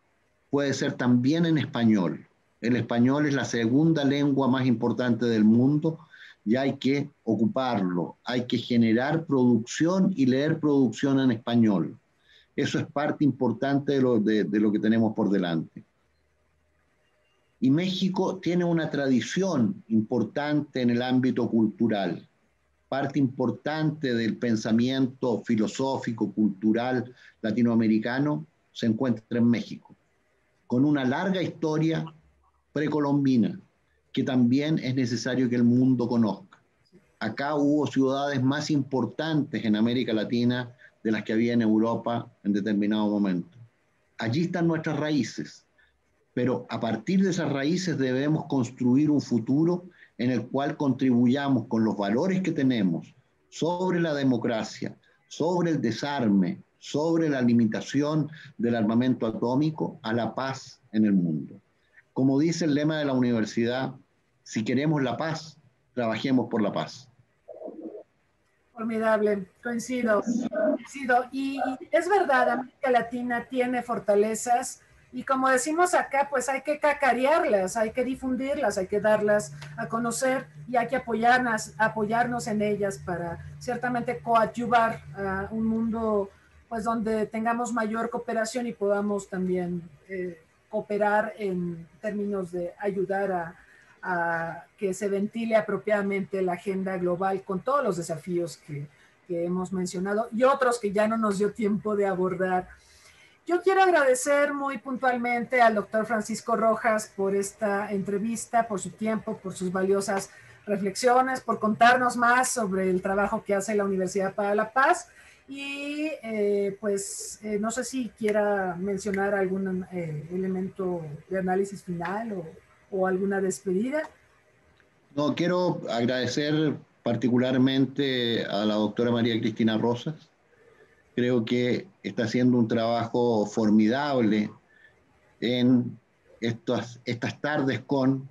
puede ser también en español. El español es la segunda lengua más importante del mundo y hay que ocuparlo, hay que generar producción y leer producción en español. Eso es parte importante de lo, de, lo que tenemos por delante. Y México tiene una tradición importante en el ámbito cultural. Parte importante del pensamiento filosófico, cultural latinoamericano se encuentra en México, con una larga historia precolombina que también es necesario que el mundo conozca. Acá hubo ciudades más importantes en América Latina de las que había en Europa en determinado momento. Allí están nuestras raíces, pero a partir de esas raíces debemos construir un futuro en el cual contribuyamos con los valores que tenemos sobre la democracia, sobre el desarme, sobre la limitación del armamento atómico a la paz en el mundo. Como dice el lema de la universidad, si queremos la paz, trabajemos por la paz. Formidable, coincido, coincido. Y, es verdad, América Latina tiene fortalezas y como decimos acá, pues hay que cacarearlas, hay que difundirlas, hay que darlas a conocer y hay que apoyarnos, apoyarnos en ellas para ciertamente coadyuvar a un mundo pues donde tengamos mayor cooperación y podamos también eh, cooperar en términos de ayudar a, a que se ventile apropiadamente la agenda global con todos los desafíos que, que hemos mencionado y otros que ya no nos dio tiempo de abordar. Yo quiero agradecer muy puntualmente al doctor Francisco Rojas por esta entrevista, por su tiempo, por sus valiosas reflexiones, por contarnos más sobre el trabajo que hace la Universidad para la Paz. Y eh, pues eh, no sé si quiera mencionar algún eh, elemento de análisis final o, alguna despedida. No, quiero agradecer particularmente a la doctora María Cristina Rosas. Creo que está haciendo un trabajo formidable en estas, estas tardes con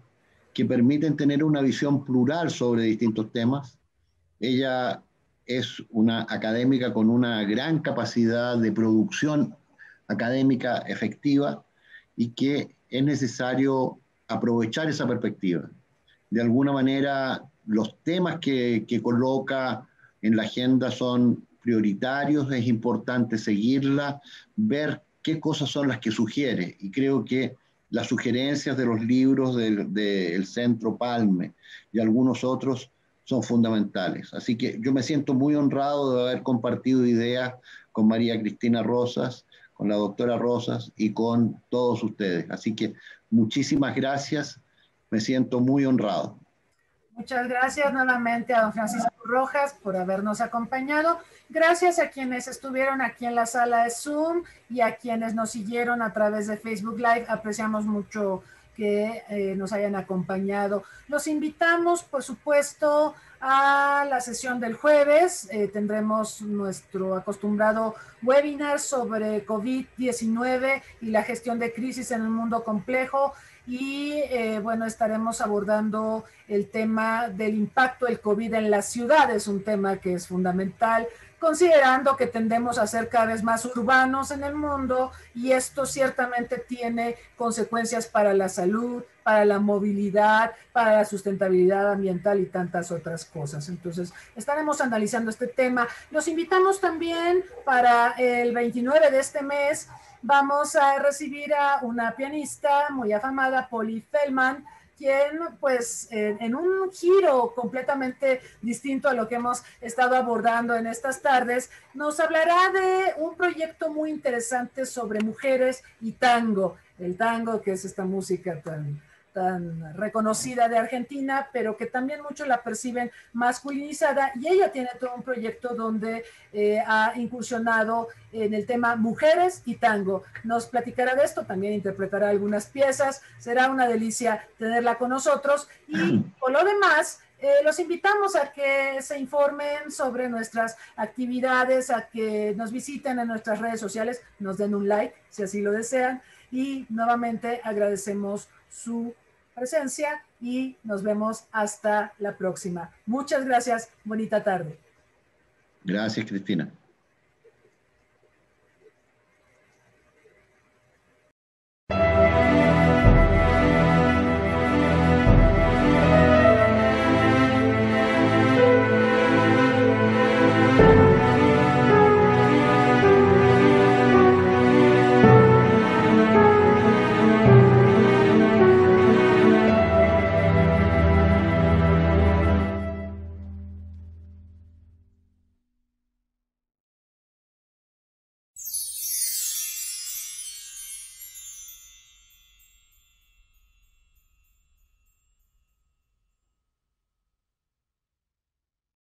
que permiten tener una visión plural sobre distintos temas. Ella es una académica con una gran capacidad de producción académica efectiva y que es necesario aprovechar esa perspectiva. De alguna manera, los temas que, que coloca en la agenda son prioritarios, es importante seguirla, ver qué cosas son las que sugiere. Y creo que las sugerencias de los libros del, del, Centro Palme y algunos otros son fundamentales. Así que yo me siento muy honrado de haber compartido ideas con María Cristina Rosas, con la doctora Rosas y con todos ustedes. Así que Muchísimas gracias, me siento muy honrado. Muchas gracias nuevamente a don Francisco Rojas por habernos acompañado. Gracias a quienes estuvieron aquí en la sala de Zoom y a quienes nos siguieron a través de Facebook Live. Apreciamos mucho que eh, nos hayan acompañado. Los invitamos, por supuesto, a la sesión del jueves. Eh, tendremos nuestro acostumbrado webinar sobre COVID-19 y la gestión de crisis en el mundo complejo. Y eh, bueno, estaremos abordando el tema del impacto del COVID en la ciudad. Es un tema que es fundamental considerando que tendemos a ser cada vez más urbanos en el mundo y esto ciertamente tiene consecuencias para la salud, para la movilidad, para la sustentabilidad ambiental y tantas otras cosas. Entonces, estaremos analizando este tema. Los invitamos también para el 29 de este mes. Vamos a recibir a una pianista muy afamada, Polly Feldman, quien pues en un giro completamente distinto a lo que hemos estado abordando en estas tardes, nos hablará de un proyecto muy interesante sobre mujeres y tango, el tango que es esta música tan tan reconocida de Argentina, pero que también muchos la perciben masculinizada. Y ella tiene todo un proyecto donde eh, ha incursionado en el tema mujeres y tango. Nos platicará de esto, también interpretará algunas piezas, será una delicia tenerla con nosotros. Y <clears throat> por lo demás... Eh, los invitamos a que se informen sobre nuestras actividades, a que nos visiten en nuestras redes sociales, nos den un like si así lo desean. Y nuevamente agradecemos su presencia y nos vemos hasta la próxima. Muchas gracias. Bonita tarde. Gracias, Cristina.